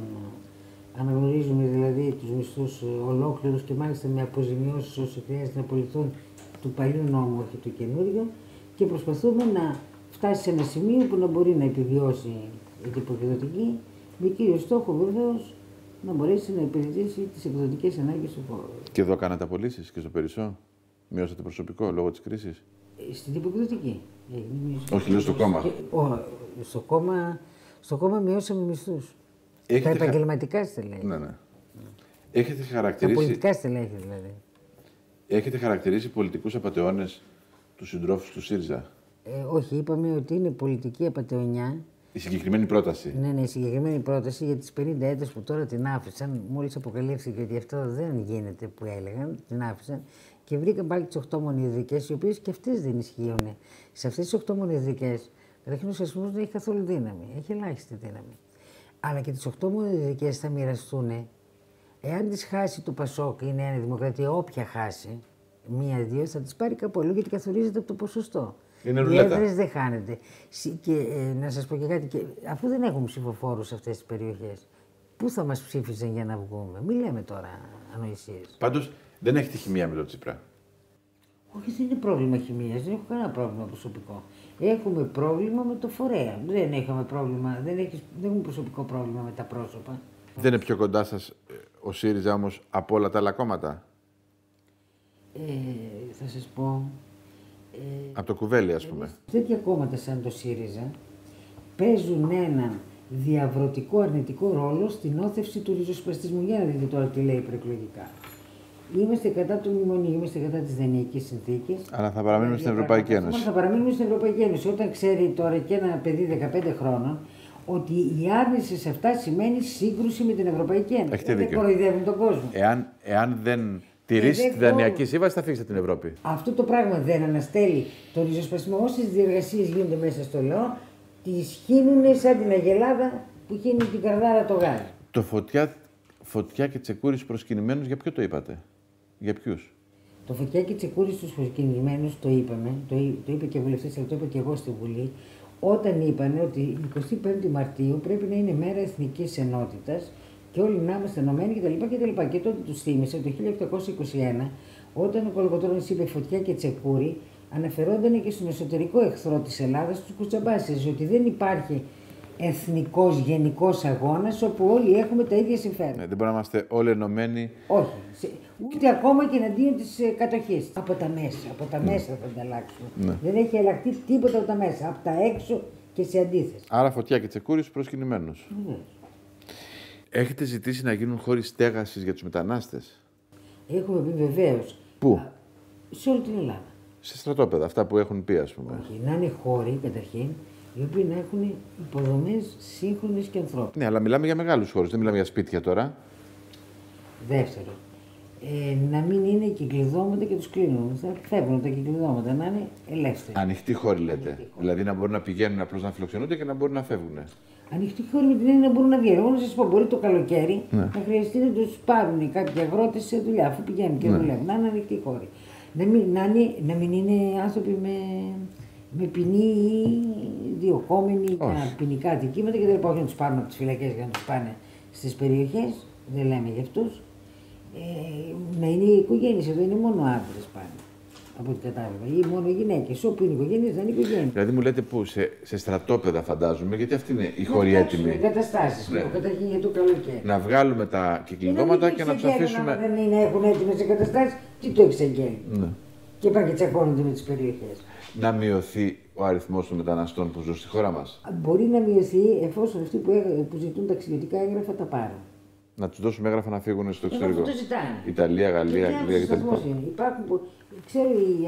Αναγνωρίζουμε δηλαδή τους μισθούς ε, ολόκληρους και μάλιστα με αποζημιώσεις όσοι χρειάζεται να απολυθούν του παλιού νόμου, όχι του καινούριου και προσπαθούμε να φτάσει σε ένα σημείο που να μπορεί να επιβιώσει η τυποκριτική με κύριο στόχο βεβαίως να μπορέσει να υπηρετήσει τις εκδοτικές ανάγκες του χώρου. Και εδώ κάνατε απολύσεις και στο περισσό. Μειώσατε προσωπικό λόγω της κρίσης. Ε, Στην τυποκριτική. Ε, μισθούς. Όχι, λέω στο κόμμα. Ε, ο- στο κόμμα. Στο κόμμα μειώσαμε μισθούς. Τα Έχετε χα- επαγγελματικά στελέχη. Ναι, ναι. Έχετε Τα χαρακτηρίσει, πολιτικά στελέχη δηλαδή. έχετε χαρακτηρίσει πολιτικούς απαταιώνες τους συντρόφους του ΣΥΡΙΖΑ; Ε, όχι, είπαμε ότι είναι πολιτική απαταιωνιά. Η συγκεκριμένη πρόταση. Ναι, ναι, η συγκεκριμένη πρόταση για τις 50 έτες που τώρα την άφησαν, μόλις αποκαλύφθηκε ότι αυτό δεν γίνεται που έλεγαν, την άφησαν και βρήκαν πάλι τις 8 μονιδικές, οι οποίες και αυτές δεν ισχύουν. Σε αυτές τις 8 μονιδικές, καταρχήν ο σοσιαλισμός δεν έχει καθόλου δύναμη, έχει ελάχιστη δύναμη. Αλλά και τις 8 μονιδικές θα μοιραστούν, εάν τις χάσει το Πασόκ ή η Νέα Δημοκρατία, όποια χάσει, μία-δύο, θα τις πάρει κάπου αλλού γιατί καθορίζεται από το ποσοστό. Είναι Οι ρουλέτα. έδρες δεν χάνεται. Συ- Και ε, να σας πω και κάτι, και, αφού δεν έχουν ψηφοφόρους σε αυτές τις περιοχές, πού θα μας ψήφιζαν για να βγούμε; Μην λέμε τώρα ανοησίες. Πάντως δεν έχετε χημεία με τον Τσίπρα. Όχι, δεν είναι πρόβλημα χημίας, δεν έχω κανένα πρόβλημα προσωπικό. Έχουμε πρόβλημα με το φορέα. Δεν είχαμε πρόβλημα, δεν, έχεις, δεν έχουμε προσωπικό πρόβλημα με τα πρόσωπα. Δεν είναι πιο κοντά σας ε, ο ΣΥΡΙΖΑ όμως από όλα τα άλλα κόμματα; Ε, θα σας πω, ε, Από το κουβέλι ας πούμε. τέτοια κόμματα σαν το ΣΥΡΙΖΑ παίζουν έναν διαβρωτικό αρνητικό ρόλο στην όθευση του ριζοσπαστισμού. Για να δείτε τώρα τι λέει προεκλογικά. Είμαστε κατά του μνημονίου, είμαστε κατά της Δανειακή συνθήκης. Αλλά θα παραμείνουμε στην Ευρωπαϊκή Ένωση. Θα παραμείνουμε στην Ευρωπαϊκή Ένωση. Όταν ξέρει τώρα και ένα παιδί 15 χρόνων ότι η άρνηση σε αυτά σημαίνει σύγκρουση με την Ευρωπαϊκή Ένωση. Έχετε δεν δίκιο. κοροϊδεύουν τον κόσμο. Εάν, εάν δεν τηρήσει δεν τη έχω- Δανειακή Σύμβαση θα φύγετε την Ευρώπη. Αυτό το πράγμα δεν αναστέλει τον ριζοσπασμό. Όσες διεργασίες γίνονται μέσα στο λαό, τις χύνουν σαν την Αγελάδα που χύνει την καρδάρα το γάρι. Το φωτιά, φωτιά και τσεκούρις προσκυνημένους για ποιο το είπατε; Για ποιους; Το φωτιά και τσεκούρις στου προσκυνημένους το είπαμε, το, εί- το είπε και ο βουλευτής, αλλά το είπα και εγώ στη Βουλή, όταν είπαν ότι η 25η Μαρτίου πρέπει να είναι μέρα εθνικής ενότητας και όλοι να είμαστε ενωμένοι κτλ. κτλ. Και τότε τους θύμισε το 1821, όταν ο Κολοκοτρόνη είπε φωτιά και τσεκούρι, αναφερόταν και στον εσωτερικό εχθρό της Ελλάδας, τους Κουτσαμπάσε, ότι δεν υπάρχει εθνικός γενικός αγώνας όπου όλοι έχουμε τα ίδια συμφέροντα. Ναι, δεν μπορούμε να είμαστε όλοι ενωμένοι. Όχι. Σε- Ούτε ακόμα και εναντίον της ε, κατοχής. Από τα μέσα. Από τα μέσα θα τα αλλάξουμε. Ναι. Δεν έχει αλλάχτεί τίποτα από τα μέσα. Από τα έξω και σε αντίθεση. Άρα φωτιά και τσεκούρις προσκυνημένους. Βεβαίως. Έχετε ζητήσει να γίνουν χώροι στέγασης για τους μετανάστες; Έχουμε πει βεβαίως. Πού; Σε όλη την Ελλάδα. Σε στρατόπεδα, αυτά που έχουν πει ας πούμε. Όχι, να είναι χώροι καταρχήν οι οποίοι να έχουν υποδομές σύγχρονες και ανθρώπινες. Ναι, αλλά μιλάμε για μεγάλους χώρους, δεν μιλάμε για σπίτια τώρα. Δεύτερο, ε, να μην είναι κυκλειδώματα και τους κλείνουν. Θα φεύγουν τα κυκλειδώματα, να είναι ελεύθεροι. Ανοιχτοί χώροι λέτε. Δηλαδή να μπορούν να πηγαίνουν απλώς να φιλοξενούνται και να μπορούν να φεύγουν. Ανοιχτοί χώροι με την έννοια να μπορούν να βγαίνουν. Εγώ να σας πω, μπορεί το καλοκαίρι Ναι. να χρειαστεί να τους πάρουν κάποιοι αγρότες σε δουλειά, αφού πηγαίνουν και Ναι. δουλεύουν. Να είναι ανοιχτοί χώροι. Να μην, να, είναι, να μην είναι άνθρωποι με, με ποινή ή διοκόμενοι για Όχι. ποινικά αδικήματα και δεν όχι να τους πάρουν από τις φυλακές για να τους πάνε στις περιοχές, δεν λέμε για αυτούς, ε, να είναι οι οικογένειες, εδώ είναι μόνο άντρες πάνε. Από ό,τι κατάλαβα. Ή μόνο γυναίκες. Όπου είναι οικογένειες, δεν είναι οικογένειες. Δηλαδή μου λέτε πού, σε, σε στρατόπεδα φαντάζομαι, γιατί αυτή είναι η χώρη έτοιμη. Εγκαταστάσει. Ναι. Ναι. Καταρχήν για το καλοκαίρι. Να βγάλουμε τα κυκλινόματα και να του αφήσουμε. Αν δεν είναι, έχουν έτοιμες εγκαταστάσει, τι το εξαγγέλνει. Ναι. Και πάνε και τσακώνονται με τις περιοχές. Να μειωθεί ο αριθμός των μεταναστών που ζουν στη χώρα μας. Μπορεί να μειωθεί εφόσον αυτοί που, έγρα- που ζητούν ταξιδιωτικά έγγραφα τα πάρουν. Να τους δώσουμε έγγραφα να φύγουν στο Εγώ εξωτερικό. αυτό το ζητάνε. Ιταλία, Γαλλία, Και Αγγλία διάφορος κτλ. σταθμός είναι. Υπάρχουν, που- ξέρω, οι,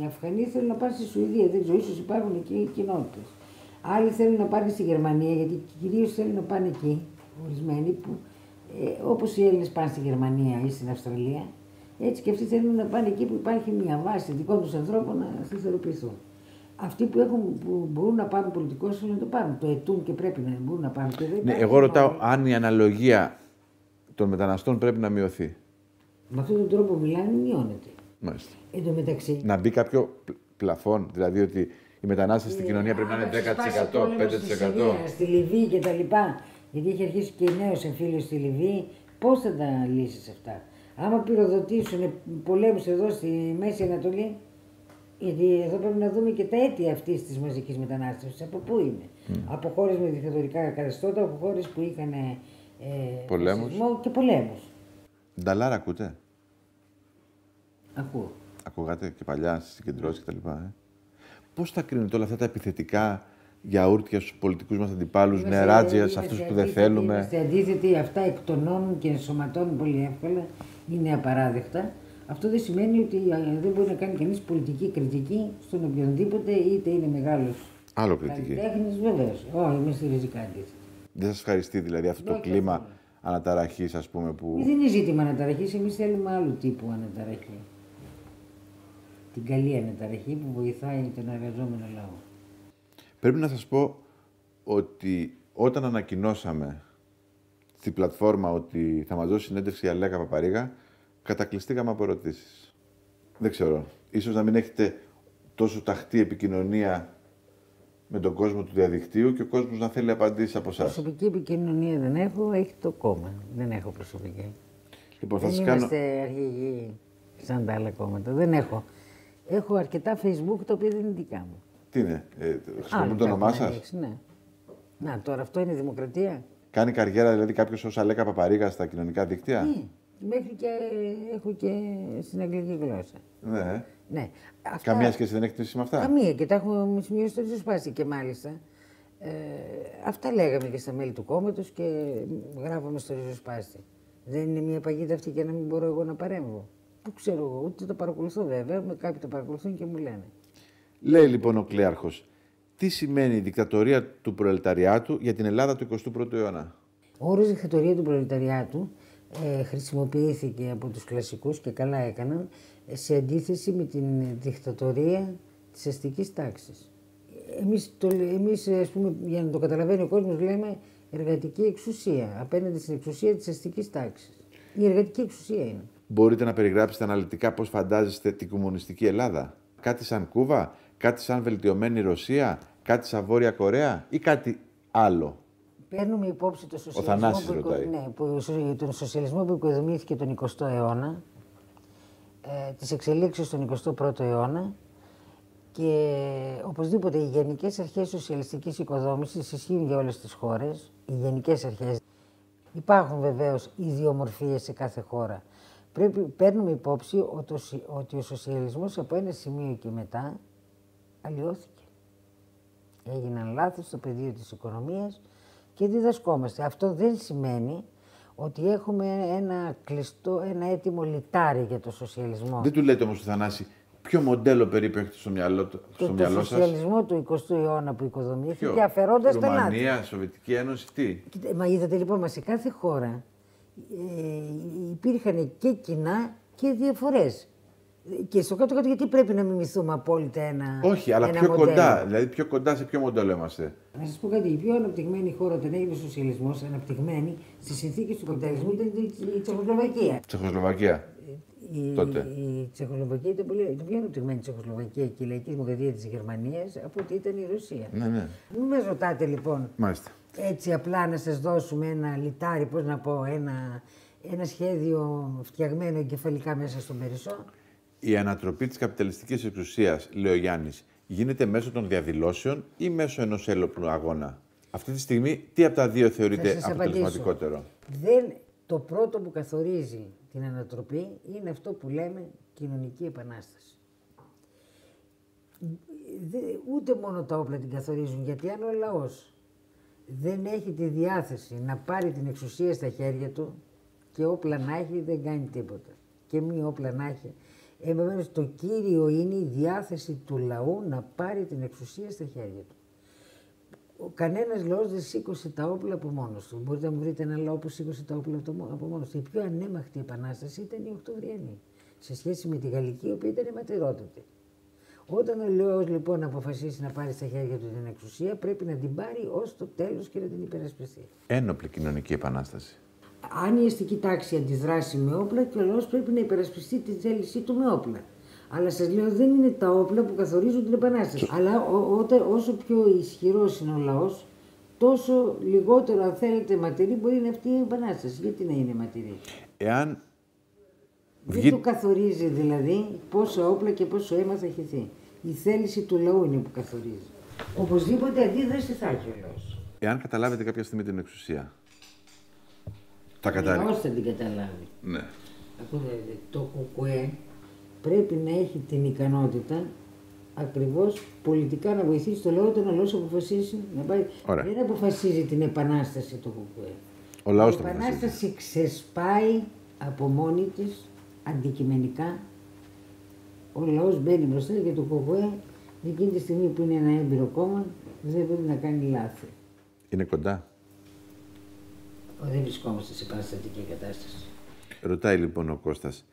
οι Αφγανοί θέλουν να πάνε στη Σουηδία, δεν ξέρω, ίσως υπάρχουν εκεί κοινότητες. Άλλοι θέλουν να πάνε στη Γερμανία, γιατί κυρίως θέλουν να πάνε εκεί, ορισμένοι, που ε, όπως οι Έλληνες πάνε στη Γερμανία ή στην Αυστραλία, έτσι και αυτοί θέλουν να πάνε εκεί που υπάρχει μια βάση δικών τους ανθρώπων να σταθεροποιηθούν. Αυτοί που, έχουν, που μπορούν να πάρουν πολιτικό θέλουν να το πάρουν. Το ετούν και πρέπει να μπορούν να πάρουν. Και δεν Ναι, υπάρχει εγώ ρωτάω μόνο- αν η αναλογία των μεταναστών πρέπει να μειωθεί. Με αυτόν τον τρόπο μιλάνε, μειώνεται. Μάλιστα. Εν τω μεταξύ, Να μπει κάποιο πλ- πλαφόν, δηλαδή ότι οι μετανάστες στην κοινωνία πρέπει να είναι 10%, 5%. Στη Λιβύη και τα λοιπά. Γιατί έχει αρχίσει και νέος εμφύλιος στη Λιβύη. Πώς θα τα λύσεις αυτά; Άμα πυροδοτήσουν πολέμους εδώ στη Μέση Ανατολή, γιατί εδώ πρέπει να δούμε και τα αίτια αυτής της μαζικής μετανάστευσης. Από πού είναι; Από χώρες με δικτατορικά καθεστώτα, από χώρες που είχαν ε, Πολέμους. φασισμό και πολέμους. Νταλάρα ακούτε; Ακούω. Ακούγατε και παλιά στις συγκεντρώσεις κτλ. Ε; Πώς τα κρίνετε όλα αυτά τα επιθετικά γιαούρτια στους πολιτικούς μας αντιπάλους, Είμαστε- νεράτζια, σε είμαστε αυτούς που δεν αντίθετοι, θέλουμε; Είμαστε αντίθετοι, αυτά εκτονώνουν και ενσωματώνουν πολύ εύκολα, είναι απαράδεκτα. Αυτό δεν σημαίνει ότι ε, δεν μπορεί να κάνει κανείς πολιτική κριτική στον οποιονδήποτε, είτε είναι μεγάλος Άλλο κριτική. καλλιτέχνης, βεβαίως. Όχι, είμαστε ριζικά αντίθετοι. Δεν σας ευχαριστεί δηλαδή αυτό το Ναι, κλίμα καθόλου. αναταραχής, ας πούμε, που. Δεν είναι ζήτημα αναταραχής, εμείς θέλουμε άλλου τύπου αναταραχή. Την καλή αναταραχή που βοηθάει τον εργαζόμενο λαό. Πρέπει να σας πω ότι όταν ανακοινώσαμε στην πλατφόρμα ότι θα μας δώσει συνέντευξη η Αλέκα Παπαρίγα, κατακλειστήκαμε από ερωτήσεις. Δεν ξέρω. Ίσως να μην έχετε τόσο ταχτή επικοινωνία με τον κόσμο του διαδικτύου και ο κόσμος να θέλει απαντήσεις από εσάς. Προσωπική επικοινωνία δεν έχω, έχει το κόμμα. Δεν έχω προσωπική. Λοιπόν, θα Δεν σας κάνω... είμαστε αρχηγοί σαν τα άλλα κόμματα. Δεν έχω. Έχω αρκετά facebook τα οποία δεν είναι δικά μου. Τι είναι, ε, Άλλοι χρησιμοποιούν το τα όνομά έχουν σας; ανοίξει, Ναι. Να, τώρα αυτό είναι δημοκρατία. Κάνει καριέρα δηλαδή κάποιος ως Αλέκα Παπαρίγα στα κοινωνικά δίκτυα; Ναι. Μέχρι και έχω και στην αγγλική γλώσσα. Ναι. Ναι. Αυτά... Καμία σχέση δεν έχετε εσείς με αυτά; Καμία και τα έχουμε σημειώσει στο ριζοσπάστη και μάλιστα. Ε, αυτά λέγαμε και στα μέλη του κόμματος και γράφαμε στο ριζοσπάστη. Δεν είναι μια παγίδα αυτή και να μην μπορώ εγώ να παρέμβω. Πού ξέρω εγώ, ούτε το παρακολουθώ βέβαια, με κάποιοι το παρακολουθούν και μου λένε. Λέει λοιπόν ο Κλέαρχος, τι σημαίνει η δικτατορία του προλεταριάτου για την Ελλάδα του 21ου αιώνα; Ο όρος δικτατορία του προλεταριάτου ε, χρησιμοποιήθηκε από τους κλασικούς και καλά έκαναν ε, σε αντίθεση με την δικτατορία της αστικής τάξης. Εμείς, το, λέ- εμείς ας πούμε, για να το καταλαβαίνει ο κόσμος λέμε εργατική εξουσία απέναντι στην εξουσία της αστικής τάξης. Η εργατική εξουσία είναι. Μπορείτε να περιγράψετε αναλυτικά πώς φαντάζεστε την κομμουνιστική Ελλάδα; Κάτι σαν Κούβα, κάτι σαν βελτιωμένη Ρωσία, κάτι σαν Βόρεια Κορέα ή κάτι άλλο; Παίρνουμε υπόψη το σοσιαλισμό, Θανάσης που, οικο- ρωτάει. ναι, που, τον σοσιαλισμό που οικοδομήθηκε τον 20ο αιώνα, ε, τις εξελίξεις στον 21ο αιώνα και οπωσδήποτε οι γενικές αρχές σοσιαλιστικής οικοδόμησης ισχύουν για όλες τις χώρες, οι γενικές αρχές. Υπάρχουν βεβαίως ιδιομορφίες σε κάθε χώρα. Πρέπει, παίρνουμε υπόψη ότι ο, σι- ότι ο σοσιαλισμός από ένα σημείο και μετά αλλοιώθηκε. Έγιναν λάθη στο πεδίο της οικονομίας και διδασκόμαστε. Αυτό δεν σημαίνει ότι έχουμε ένα κλειστό, ένα έτοιμο λιτάρι για το σοσιαλισμό. Δεν του λέτε όμως του Θανάση ποιο μοντέλο περίπου έχετε στο μυαλό, το, στο το μυαλό σας; σοσιαλισμό του 20ου αιώνα που οικοδομήθηκε Ποιο; αφαιρώντας τα λάθη. Ρουμανία, Σοβιετική Ένωση, τι; Κοίτα, Μα είδατε λοιπόν, μας σε κάθε χώρα ε, υπήρχαν και κοινά και διαφορές. Και στο κάτω-κάτω γιατί πρέπει να μιμηθούμε απόλυτα ένα Όχι, αλλά ένα πιο μοντέλο; κοντά. Δηλαδή πιο κοντά σε ποιο μοντέλο είμαστε; Να σας πω κάτι, η πιο αναπτυγμένη χώρα όταν έγινε ο σοσιαλισμός, αναπτυγμένη στις συνθήκες του καπιταλισμού ήταν η Τσεχοσλοβακία. Τσεχοσλοβακία. Η, Τότε. η Τσεχοσλοβακία ήταν, πολύ, ήταν πιο αναπτυγμένη η Τσεχοσλοβακία και η λαϊκή δημοκρατία της Γερμανίας από ότι ήταν η Ρωσία. Ναι, ναι. Μην με ρωτάτε λοιπόν Μάλιστα. έτσι απλά να σας δώσουμε ένα λιτάρι, πώς να πω, ένα, ένα σχέδιο φτιαγμένο εγκεφαλικά μέσα στον Περισσό. Η ανατροπή της καπιταλιστικής εξουσίας, λέει ο Γιάννης, γίνεται μέσω των διαδηλώσεων ή μέσω ενός έλοπλου αγώνα; Αυτή τη στιγμή, τι από τα δύο θεωρείτε σας αποτελεσματικότερο; Δεν, το πρώτο που καθορίζει την ανατροπή είναι αυτό που λέμε κοινωνική επανάσταση. Δε- ούτε μόνο τα όπλα την καθορίζουν, γιατί αν ο λαός δεν έχει τη διάθεση να πάρει την εξουσία στα χέρια του και όπλα να έχει δεν κάνει τίποτα. Και μη όπλα να έχει. Επομένω, το κύριο είναι η διάθεση του λαού να πάρει την εξουσία στα χέρια του. Ο κανένας λαός δεν σήκωσε τα όπλα από μόνος του. Μπορείτε να μου βρείτε ένα λαό που σήκωσε τα όπλα από το- από μόνος του. Η πιο ανέμαχτη επανάσταση ήταν η Οκτωβριανή. Σε σχέση με τη Γαλλική, η οποία ήταν ματαιρότατη. Όταν ο λαός λοιπόν αποφασίσει να πάρει στα χέρια του την εξουσία, πρέπει να την πάρει ως το τέλος και να την υπερασπιστεί. Ένοπλη κοινωνική επανάσταση. Αν η αστική τάξη αντιδράσει με όπλα και ο λαός πρέπει να υπερασπιστεί τη θέλησή του με όπλα. Αλλά σας λέω δεν είναι τα όπλα που καθορίζουν την επανάσταση. Αλλά ο- όταν, όσο πιο ισχυρός είναι ο λαός, τόσο λιγότερο αν θέλετε ματηρή μπορεί να είναι αυτή η επανάσταση. Γιατί να είναι ματηρή. Εάν Δεν βγει... του καθορίζει δηλαδή πόσο όπλα και πόσο αίμα θα χυθεί. Η θέληση του λαού είναι που καθορίζει. Οπωσδήποτε αντίδραση θα έχει ο λαός. Εάν καταλάβετε κάποια στιγμή την εξουσία, τα Ο κατάρει. λαός θα την καταλάβει. Ναι. Ακούτε, το ΚΚΕ πρέπει να έχει την ικανότητα ακριβώς πολιτικά να βοηθήσει το λαό όταν ο λαός αποφασίσει να πάει. Ωραία. Δεν αποφασίζει την επανάσταση το ΚΚΕ. Ο λαός Η το αποφασίζει. επανάσταση ξεσπάει από μόνη της, αντικειμενικά. Ο λαός μπαίνει μπροστά και το ΚΚΕ εκείνη τη στιγμή που είναι ένα έμπειρο κόμμα δεν πρέπει να κάνει λάθη. Είναι κοντά. Δεν βρισκόμαστε σε επαναστατική κατάσταση. Ρωτάει λοιπόν ο Κώστας,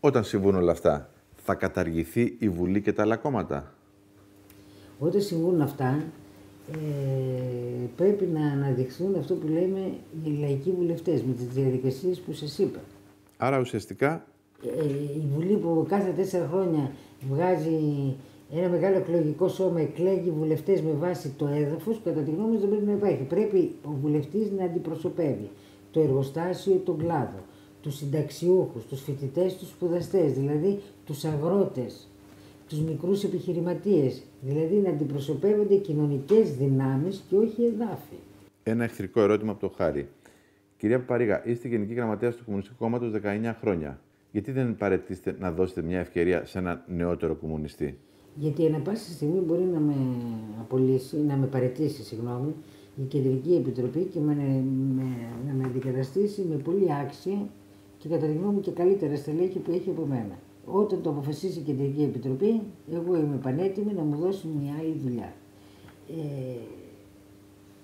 όταν συμβούν όλα αυτά, θα καταργηθεί η Βουλή και τα άλλα κόμματα; Όταν συμβούν αυτά, ε, πρέπει να αναδειχθούν αυτό που λέμε οι λαϊκοί βουλευτές με τις διαδικασίες που σας είπα. Άρα ουσιαστικά Ε, η Βουλή που κάθε τέσσερα χρόνια βγάζει ένα μεγάλο εκλογικό σώμα, εκλέγει βουλευτές με βάση το έδαφος, κατά τη γνώμη μου δεν πρέπει να υπάρχει. Πρέπει ο βουλευτής να αντιπροσωπεύει το εργοστάσιο, τον κλάδο, τους συνταξιούχους, τους φοιτητές, τους σπουδαστές, δηλαδή τους αγρότες, τους μικρούς επιχειρηματίες, δηλαδή να αντιπροσωπεύονται κοινωνικές δυνάμεις και όχι εδάφη. ένα εχθρικό ερώτημα από το Χάρη. Κυρία Παπαρίγα, είστε Γενική Γραμματέας του Κομμουνιστικού Κόμματος 19 χρόνια. Γιατί δεν παρετήσετε να δώσετε μια ευκαιρία σε έναν νεότερο κομμουνιστή; Γιατί ανά πάσα στιγμή μπορεί να με απολύσει, να με παρετήσει, συγγνώμη, η Κεντρική Επιτροπή και με, με- να με αντικαταστήσει με πολύ άξια και κατά τη γνώμη μου και καλύτερα στελέχη που έχει από μένα. Όταν το αποφασίσει η Κεντρική Επιτροπή, εγώ είμαι πανέτοιμη να μου δώσει μια άλλη δουλειά. Ε,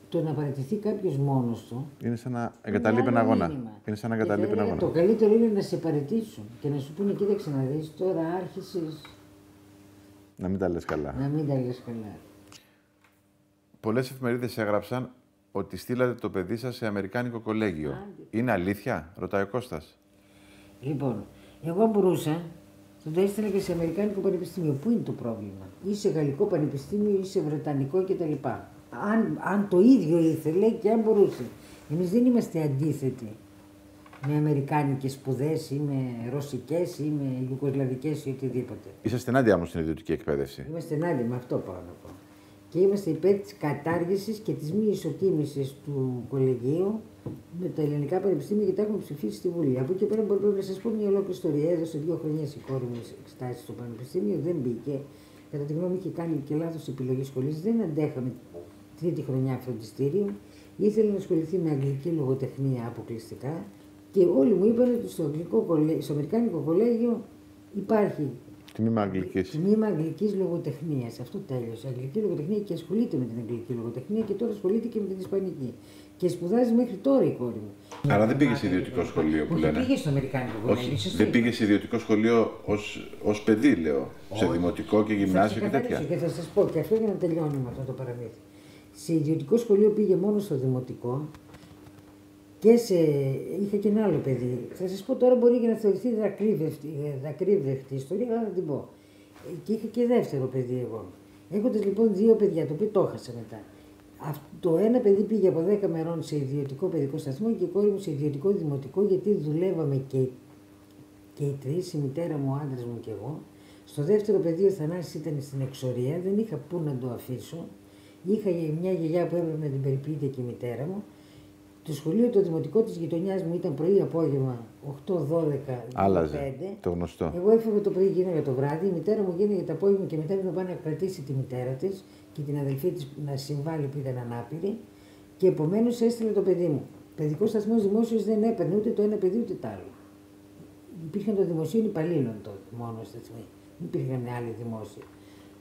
το να παραιτηθεί κάποιος μόνος του. Είναι σαν να είναι εγκαταλείπει ένα άλλο αγώνα. μήνυμα. Είναι σαν να Και θα εγκαταλείπει ένα έλεγα, Το αγώνα. καλύτερο είναι να σε παραιτήσουν και να σου πούνε: Κοίταξε να δεις, τώρα άρχισες Να μην τα λες καλά. να μην τα λες καλά. Πολλές εφημερίδες έγραψαν ότι στείλατε το παιδί σας σε Αμερικάνικο κολέγιο. Είναι αλήθεια, ρωτάει ο Κώστας. Λοιπόν, εγώ μπορούσα, θα το έστειλα και σε Αμερικάνικο Πανεπιστήμιο. Πού είναι το πρόβλημα, ή σε Γαλλικό Πανεπιστήμιο ή σε Βρετανικό κτλ. Αν, αν το ίδιο ήθελε και αν μπορούσε. Εμείς δεν είμαστε αντίθετοι με Αμερικάνικες σπουδές ή με Ρωσικές ή με Ιουγκοσλαβικές ή οτιδήποτε. Είσαστε ενάντια όμως στην ιδιωτική εκπαίδευση. Είμαστε ενάντια με αυτό πάω να πω. Και είμαστε υπέρ της κατάργησης και της μη ισοτίμησης του κολεγίου με τα ελληνικά πανεπιστήμια και τα έχουμε ψηφίσει στη Βουλή. Από εκεί πέρα μπορώ να σας πω μια ολόκληρη ιστορία. Έδωσε δύο χρονιέ η κόρη μου εξετάσεις στο πανεπιστήμιο, δεν μπήκε. Κατά τη γνώμη μου είχε κάνει και λάθος επιλογή σχολής. Δεν αντέχαμε τρίτη χρονιά φροντιστήριο. Ήθελε να ασχοληθεί με αγγλική λογοτεχνία αποκλειστικά. Και όλοι μου είπαν ότι στο, αγγλικό κολέ... στο Αμερικάνικο κολέγιο υπάρχει Τμήμα Αγγλικής. Τμήμα Αγγλικής Λογοτεχνίας. Αυτό τέλειωσε. Αγγλική Λογοτεχνία και ασχολείται με την Αγγλική Λογοτεχνία και τώρα ασχολείται και με την Ισπανική. Και σπουδάζει μέχρι τώρα η κόρη μου. Άρα δεν πήγες σε ιδιωτικό σχολείο που Όχι, λένε; πήγε στο Αμερικάνικο κολέγιο. Όχι, σωστή. δεν πήγες σε ιδιωτικό σχολείο ως παιδί, λέω. Σε Όχι. δημοτικό και Θα γυμνάσιο και ξεκαθαρίσω τέτοια. Και θα σας πω και αυτό για να τελειώνει με αυτό το παραμύθι. Σε ιδιωτικό σχολείο πήγε μόνο στο δημοτικό και σε... είχα και ένα άλλο παιδί. Θα σας πω τώρα μπορεί και να θεωρηθεί δακρύβευτη, δακρύβευτη ιστορία, αλλά θα την πω. Ε, Και είχα και δεύτερο παιδί εγώ. Έχοντας λοιπόν δύο παιδιά, το οποίο το έχασα μετά. Το ένα παιδί πήγε από 10 μερών σε ιδιωτικό παιδικό σταθμό και η κόρη μου σε ιδιωτικό δημοτικό γιατί δουλεύαμε και, και οι τρεις, η μητέρα μου, ο άντρας μου και εγώ. Στο δεύτερο παιδί ο Θανάσης ήταν στην εξορία, δεν είχα πού να το αφήσω. Είχα μια γιαγιά που έπρεπε να την περιποιείται και η μητέρα μου. Το σχολείο το δημοτικό της γειτονιάς μου ήταν πρωί-απόγευμα 8-12. Άλλαζε. Το γνωστό. Εγώ έφευγα το πρωί για το βράδυ. Η μητέρα μου γίνανε το απόγευμα και μετά έπρεπε να πάει να κρατήσει τη μητέρα της και την αδελφή της να συμβάλλει που ήταν ανάπηρη. Και επομένως έστειλε το παιδί μου. Παιδικός σταθμός δημόσιος δεν έπαιρνε ούτε το ένα παιδί ούτε το άλλο. Υπήρχαν το δημοσίων υπαλλήλων τότε μόνο σταθμοί. Δεν υπήρχαν άλλοι δημόσιοι.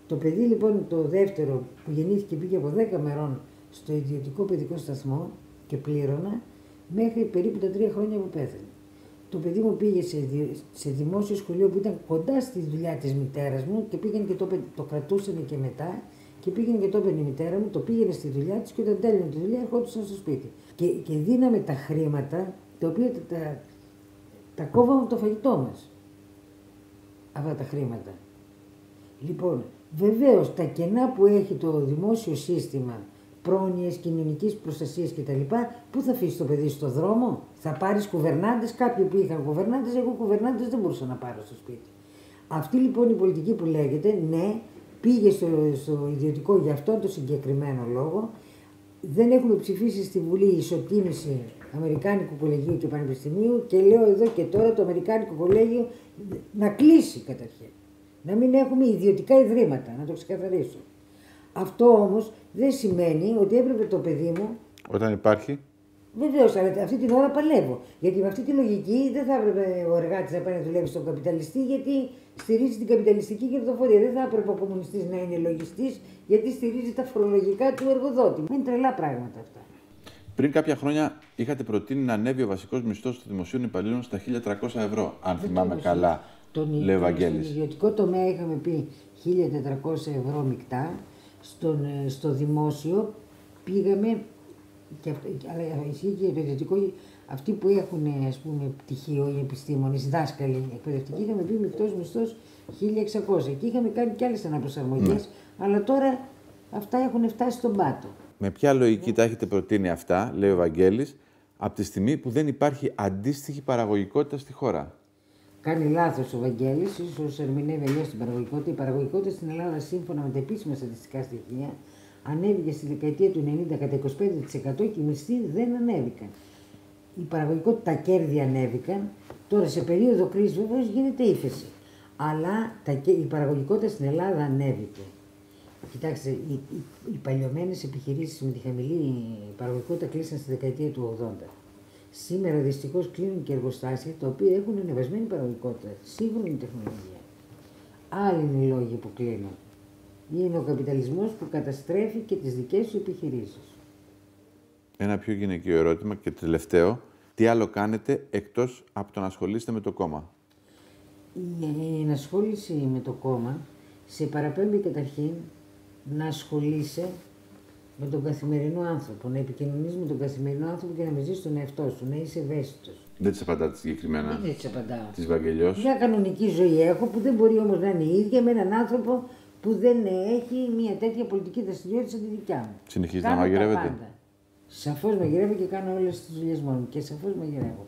Το παιδί λοιπόν το δεύτερο που γεννήθηκε πήγε από 10 μερών στο ιδιωτικό παιδικό σταθμό και πλήρωνα μέχρι περίπου τα τρία χρόνια που πέθανε. Το παιδί μου πήγε σε, σε δημόσιο σχολείο που ήταν κοντά στη δουλειά της μητέρας μου και πήγαινε και το, το κρατούσαν και μετά και πήγαινε και το έπαιρνε η μητέρα μου, το πήγαινε στη δουλειά της και όταν τέλειωνε τη δουλειά ερχόντουσαν στο σπίτι. Και, και δίναμε τα χρήματα τα οποία τα, τα, τα κόβαμε από το φαγητό μας. Αυτά τα χρήματα. Λοιπόν, βεβαίως τα κενά που έχει το δημόσιο σύστημα πρόνοιες, κοινωνικής προστασίας κτλ. Πού θα αφήσεις το παιδί στο δρόμο, θα πάρεις κουβερνάντες. Κάποιοι που είχαν κουβερνάντες, εγώ κουβερνάντες δεν μπορούσα να πάρω στο σπίτι. Αυτή λοιπόν η πολιτική που λέγεται, ναι, πήγε στο, στο ιδιωτικό για αυτόν τον συγκεκριμένο λόγο. Δεν έχουμε ψηφίσει στη Βουλή ισοτίμηση Αμερικάνικου Κολεγίου και Πανεπιστημίου και λέω εδώ και τώρα το Αμερικάνικο Κολέγιο να κλείσει καταρχήν. Να μην έχουμε ιδιωτικά ιδρύματα, να το ξεκαθαρίσω. Αυτό όμως δεν σημαίνει ότι έπρεπε το παιδί μου. Όταν υπάρχει. Βεβαίως, αλλά αυτή την ώρα παλεύω. Γιατί με αυτή τη λογική δεν θα έπρεπε ο εργάτης να πάει να δουλεύει στον καπιταλιστή, γιατί στηρίζει την καπιταλιστική κερδοφορία. Δεν θα έπρεπε ο κομμουνιστής να είναι λογιστής, γιατί στηρίζει τα φορολογικά του εργοδότη. Είναι τρελά πράγματα αυτά. Πριν κάποια χρόνια είχατε προτείνει να ανέβει ο βασικός μισθός των δημοσίων υπαλλήλων στα 1.300 ευρώ, αν θυμάμαι καλά. Τον, λέει ο Στον ιδιωτικό τομέα είχαμε πει 1.400 ευρώ μεικτά στον, ε, στο δημόσιο πήγαμε, και, αλλά ισχύει και το ιδιωτικό, αυτοί που έχουν ας πούμε πτυχίο, οι επιστήμονες, οι δάσκαλοι εκπαιδευτικοί, είχαμε πει μεικτός μισθός 1600 και είχαμε κάνει και άλλες αναπροσαρμογές, ναι. αλλά τώρα αυτά έχουν φτάσει στον πάτο. Με ποια λογική τα έχετε προτείνει αυτά, λέει ο Βαγγέλης, από τη στιγμή που δεν υπάρχει αντίστοιχη παραγωγικότητα στη χώρα; Κάνει λάθος ο Βαγγέλης, ίσως ερμηνεύει αλλιώς την παραγωγικότητα. Η παραγωγικότητα στην Ελλάδα, σύμφωνα με τα επίσημα στατιστικά στοιχεία, ανέβηκε στη δεκαετία του 90 κατά 25% και οι μισθοί δεν ανέβηκαν. Η παραγωγικότητα, τα κέρδη ανέβηκαν. Τώρα σε περίοδο κρίσης βεβαίως γίνεται ύφεση. Αλλά τα, η παραγωγικότητα στην Ελλάδα ανέβηκε. Κοιτάξτε, οι, οι, οι παλιωμένες επιχειρήσεις με τη χαμηλή παραγωγικότητα κλείσαν στη δεκαετία του 80. Σήμερα δυστυχώς κλείνουν και εργοστάσια τα οποία έχουν ανεβασμένη παραγωγικότητα, σύγχρονη τεχνολογία. Άλλοι είναι οι λόγοι που κλείνουν. Είναι ο καπιταλισμός που καταστρέφει και τις δικές του επιχειρήσεις. Ένα πιο γυναικείο ερώτημα και τελευταίο. Τι άλλο κάνετε εκτός από το να ασχολείστε με το κόμμα; Η ενασχόληση με το κόμμα σε παραπέμπει καταρχήν να ασχολείσαι με τον καθημερινό άνθρωπο, να επικοινωνείς με τον καθημερινό άνθρωπο και να με τον εαυτό σου, να είσαι ευαίσθητος. Δεν τη απαντάτε συγκεκριμένα. Δεν τη απαντάω. Της Βαγγελιός. Μια κανονική ζωή έχω που δεν μπορεί όμως να είναι η ίδια με έναν άνθρωπο που δεν έχει μια τέτοια πολιτική δραστηριότητα σαν τη δικιά μου. Συνεχίζετε να μαγειρεύετε. Σαφώς μαγειρεύω και κάνω όλες τις δουλειές μόνο και σαφώς μαγειρεύω.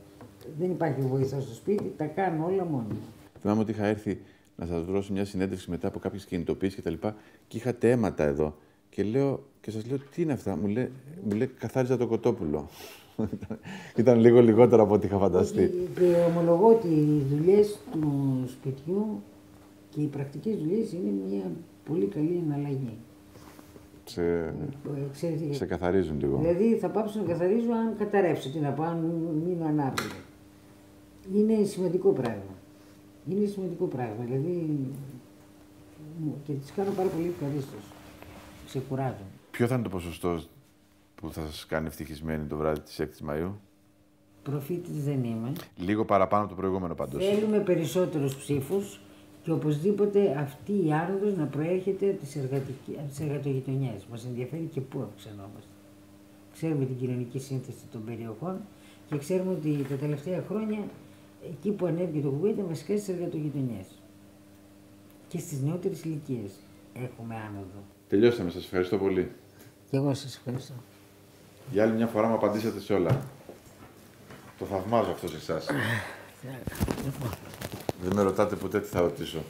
Δεν υπάρχει βοηθός στο σπίτι, τα κάνω όλα μόνο. Θυμάμαι ότι είχα έρθει να σας δώσω μια συνέντευξη μετά από κάποιες κινητοποιήσει κτλ. Και, και είχατε αίματα εδώ. Και λέω, και σας λέω, τι είναι αυτά; Μου λέει, μου λέει καθάριζα το κοτόπουλο. Ήταν λίγο λιγότερο από ό,τι είχα φανταστεί. Και ομολογώ ότι οι δουλειές του σπιτιού και οι πρακτικές δουλειές είναι μια πολύ καλή εναλλαγή. Σε, σε καθαρίζουν λίγο. Δηλαδή θα πάψω να καθαρίζω αν καταρρεύσω. Τι να πω, αν μείνω ανάπηρο. Είναι σημαντικό πράγμα. Είναι σημαντικό πράγμα. Δηλαδή και τις κάνω πάρα πολύ ευχαρίστως ξεκουράζουν. Ποιο θα είναι το ποσοστό που θα σας κάνει ευτυχισμένοι το βράδυ της 6η Μαου. Προφήτης δεν είμαι. Λίγο παραπάνω από το προηγούμενο πάντως. Θέλουμε περισσότερους ψήφους και οπωσδήποτε αυτή η άνοδος να προέρχεται από τις εργατογειτονιές. Μας ενδιαφέρει και πού αυξανόμαστε. Ξέρουμε την κοινωνική σύνθεση των περιοχών και ξέρουμε ότι τα τελευταία χρόνια εκεί που ανέβηκε το κουβέντα ήταν βασικά στις εργατογειτονιές. Και στις νεότερες ηλικίες έχουμε άνοδο. Τελειώσαμε. Σας ευχαριστώ πολύ. Και εγώ σας ευχαριστώ. Για άλλη μια φορά μου απαντήσατε σε όλα. Το θαυμάζω αυτό σε εσάς. Λοιπόν. Δεν με ρωτάτε ποτέ τι θα ρωτήσω.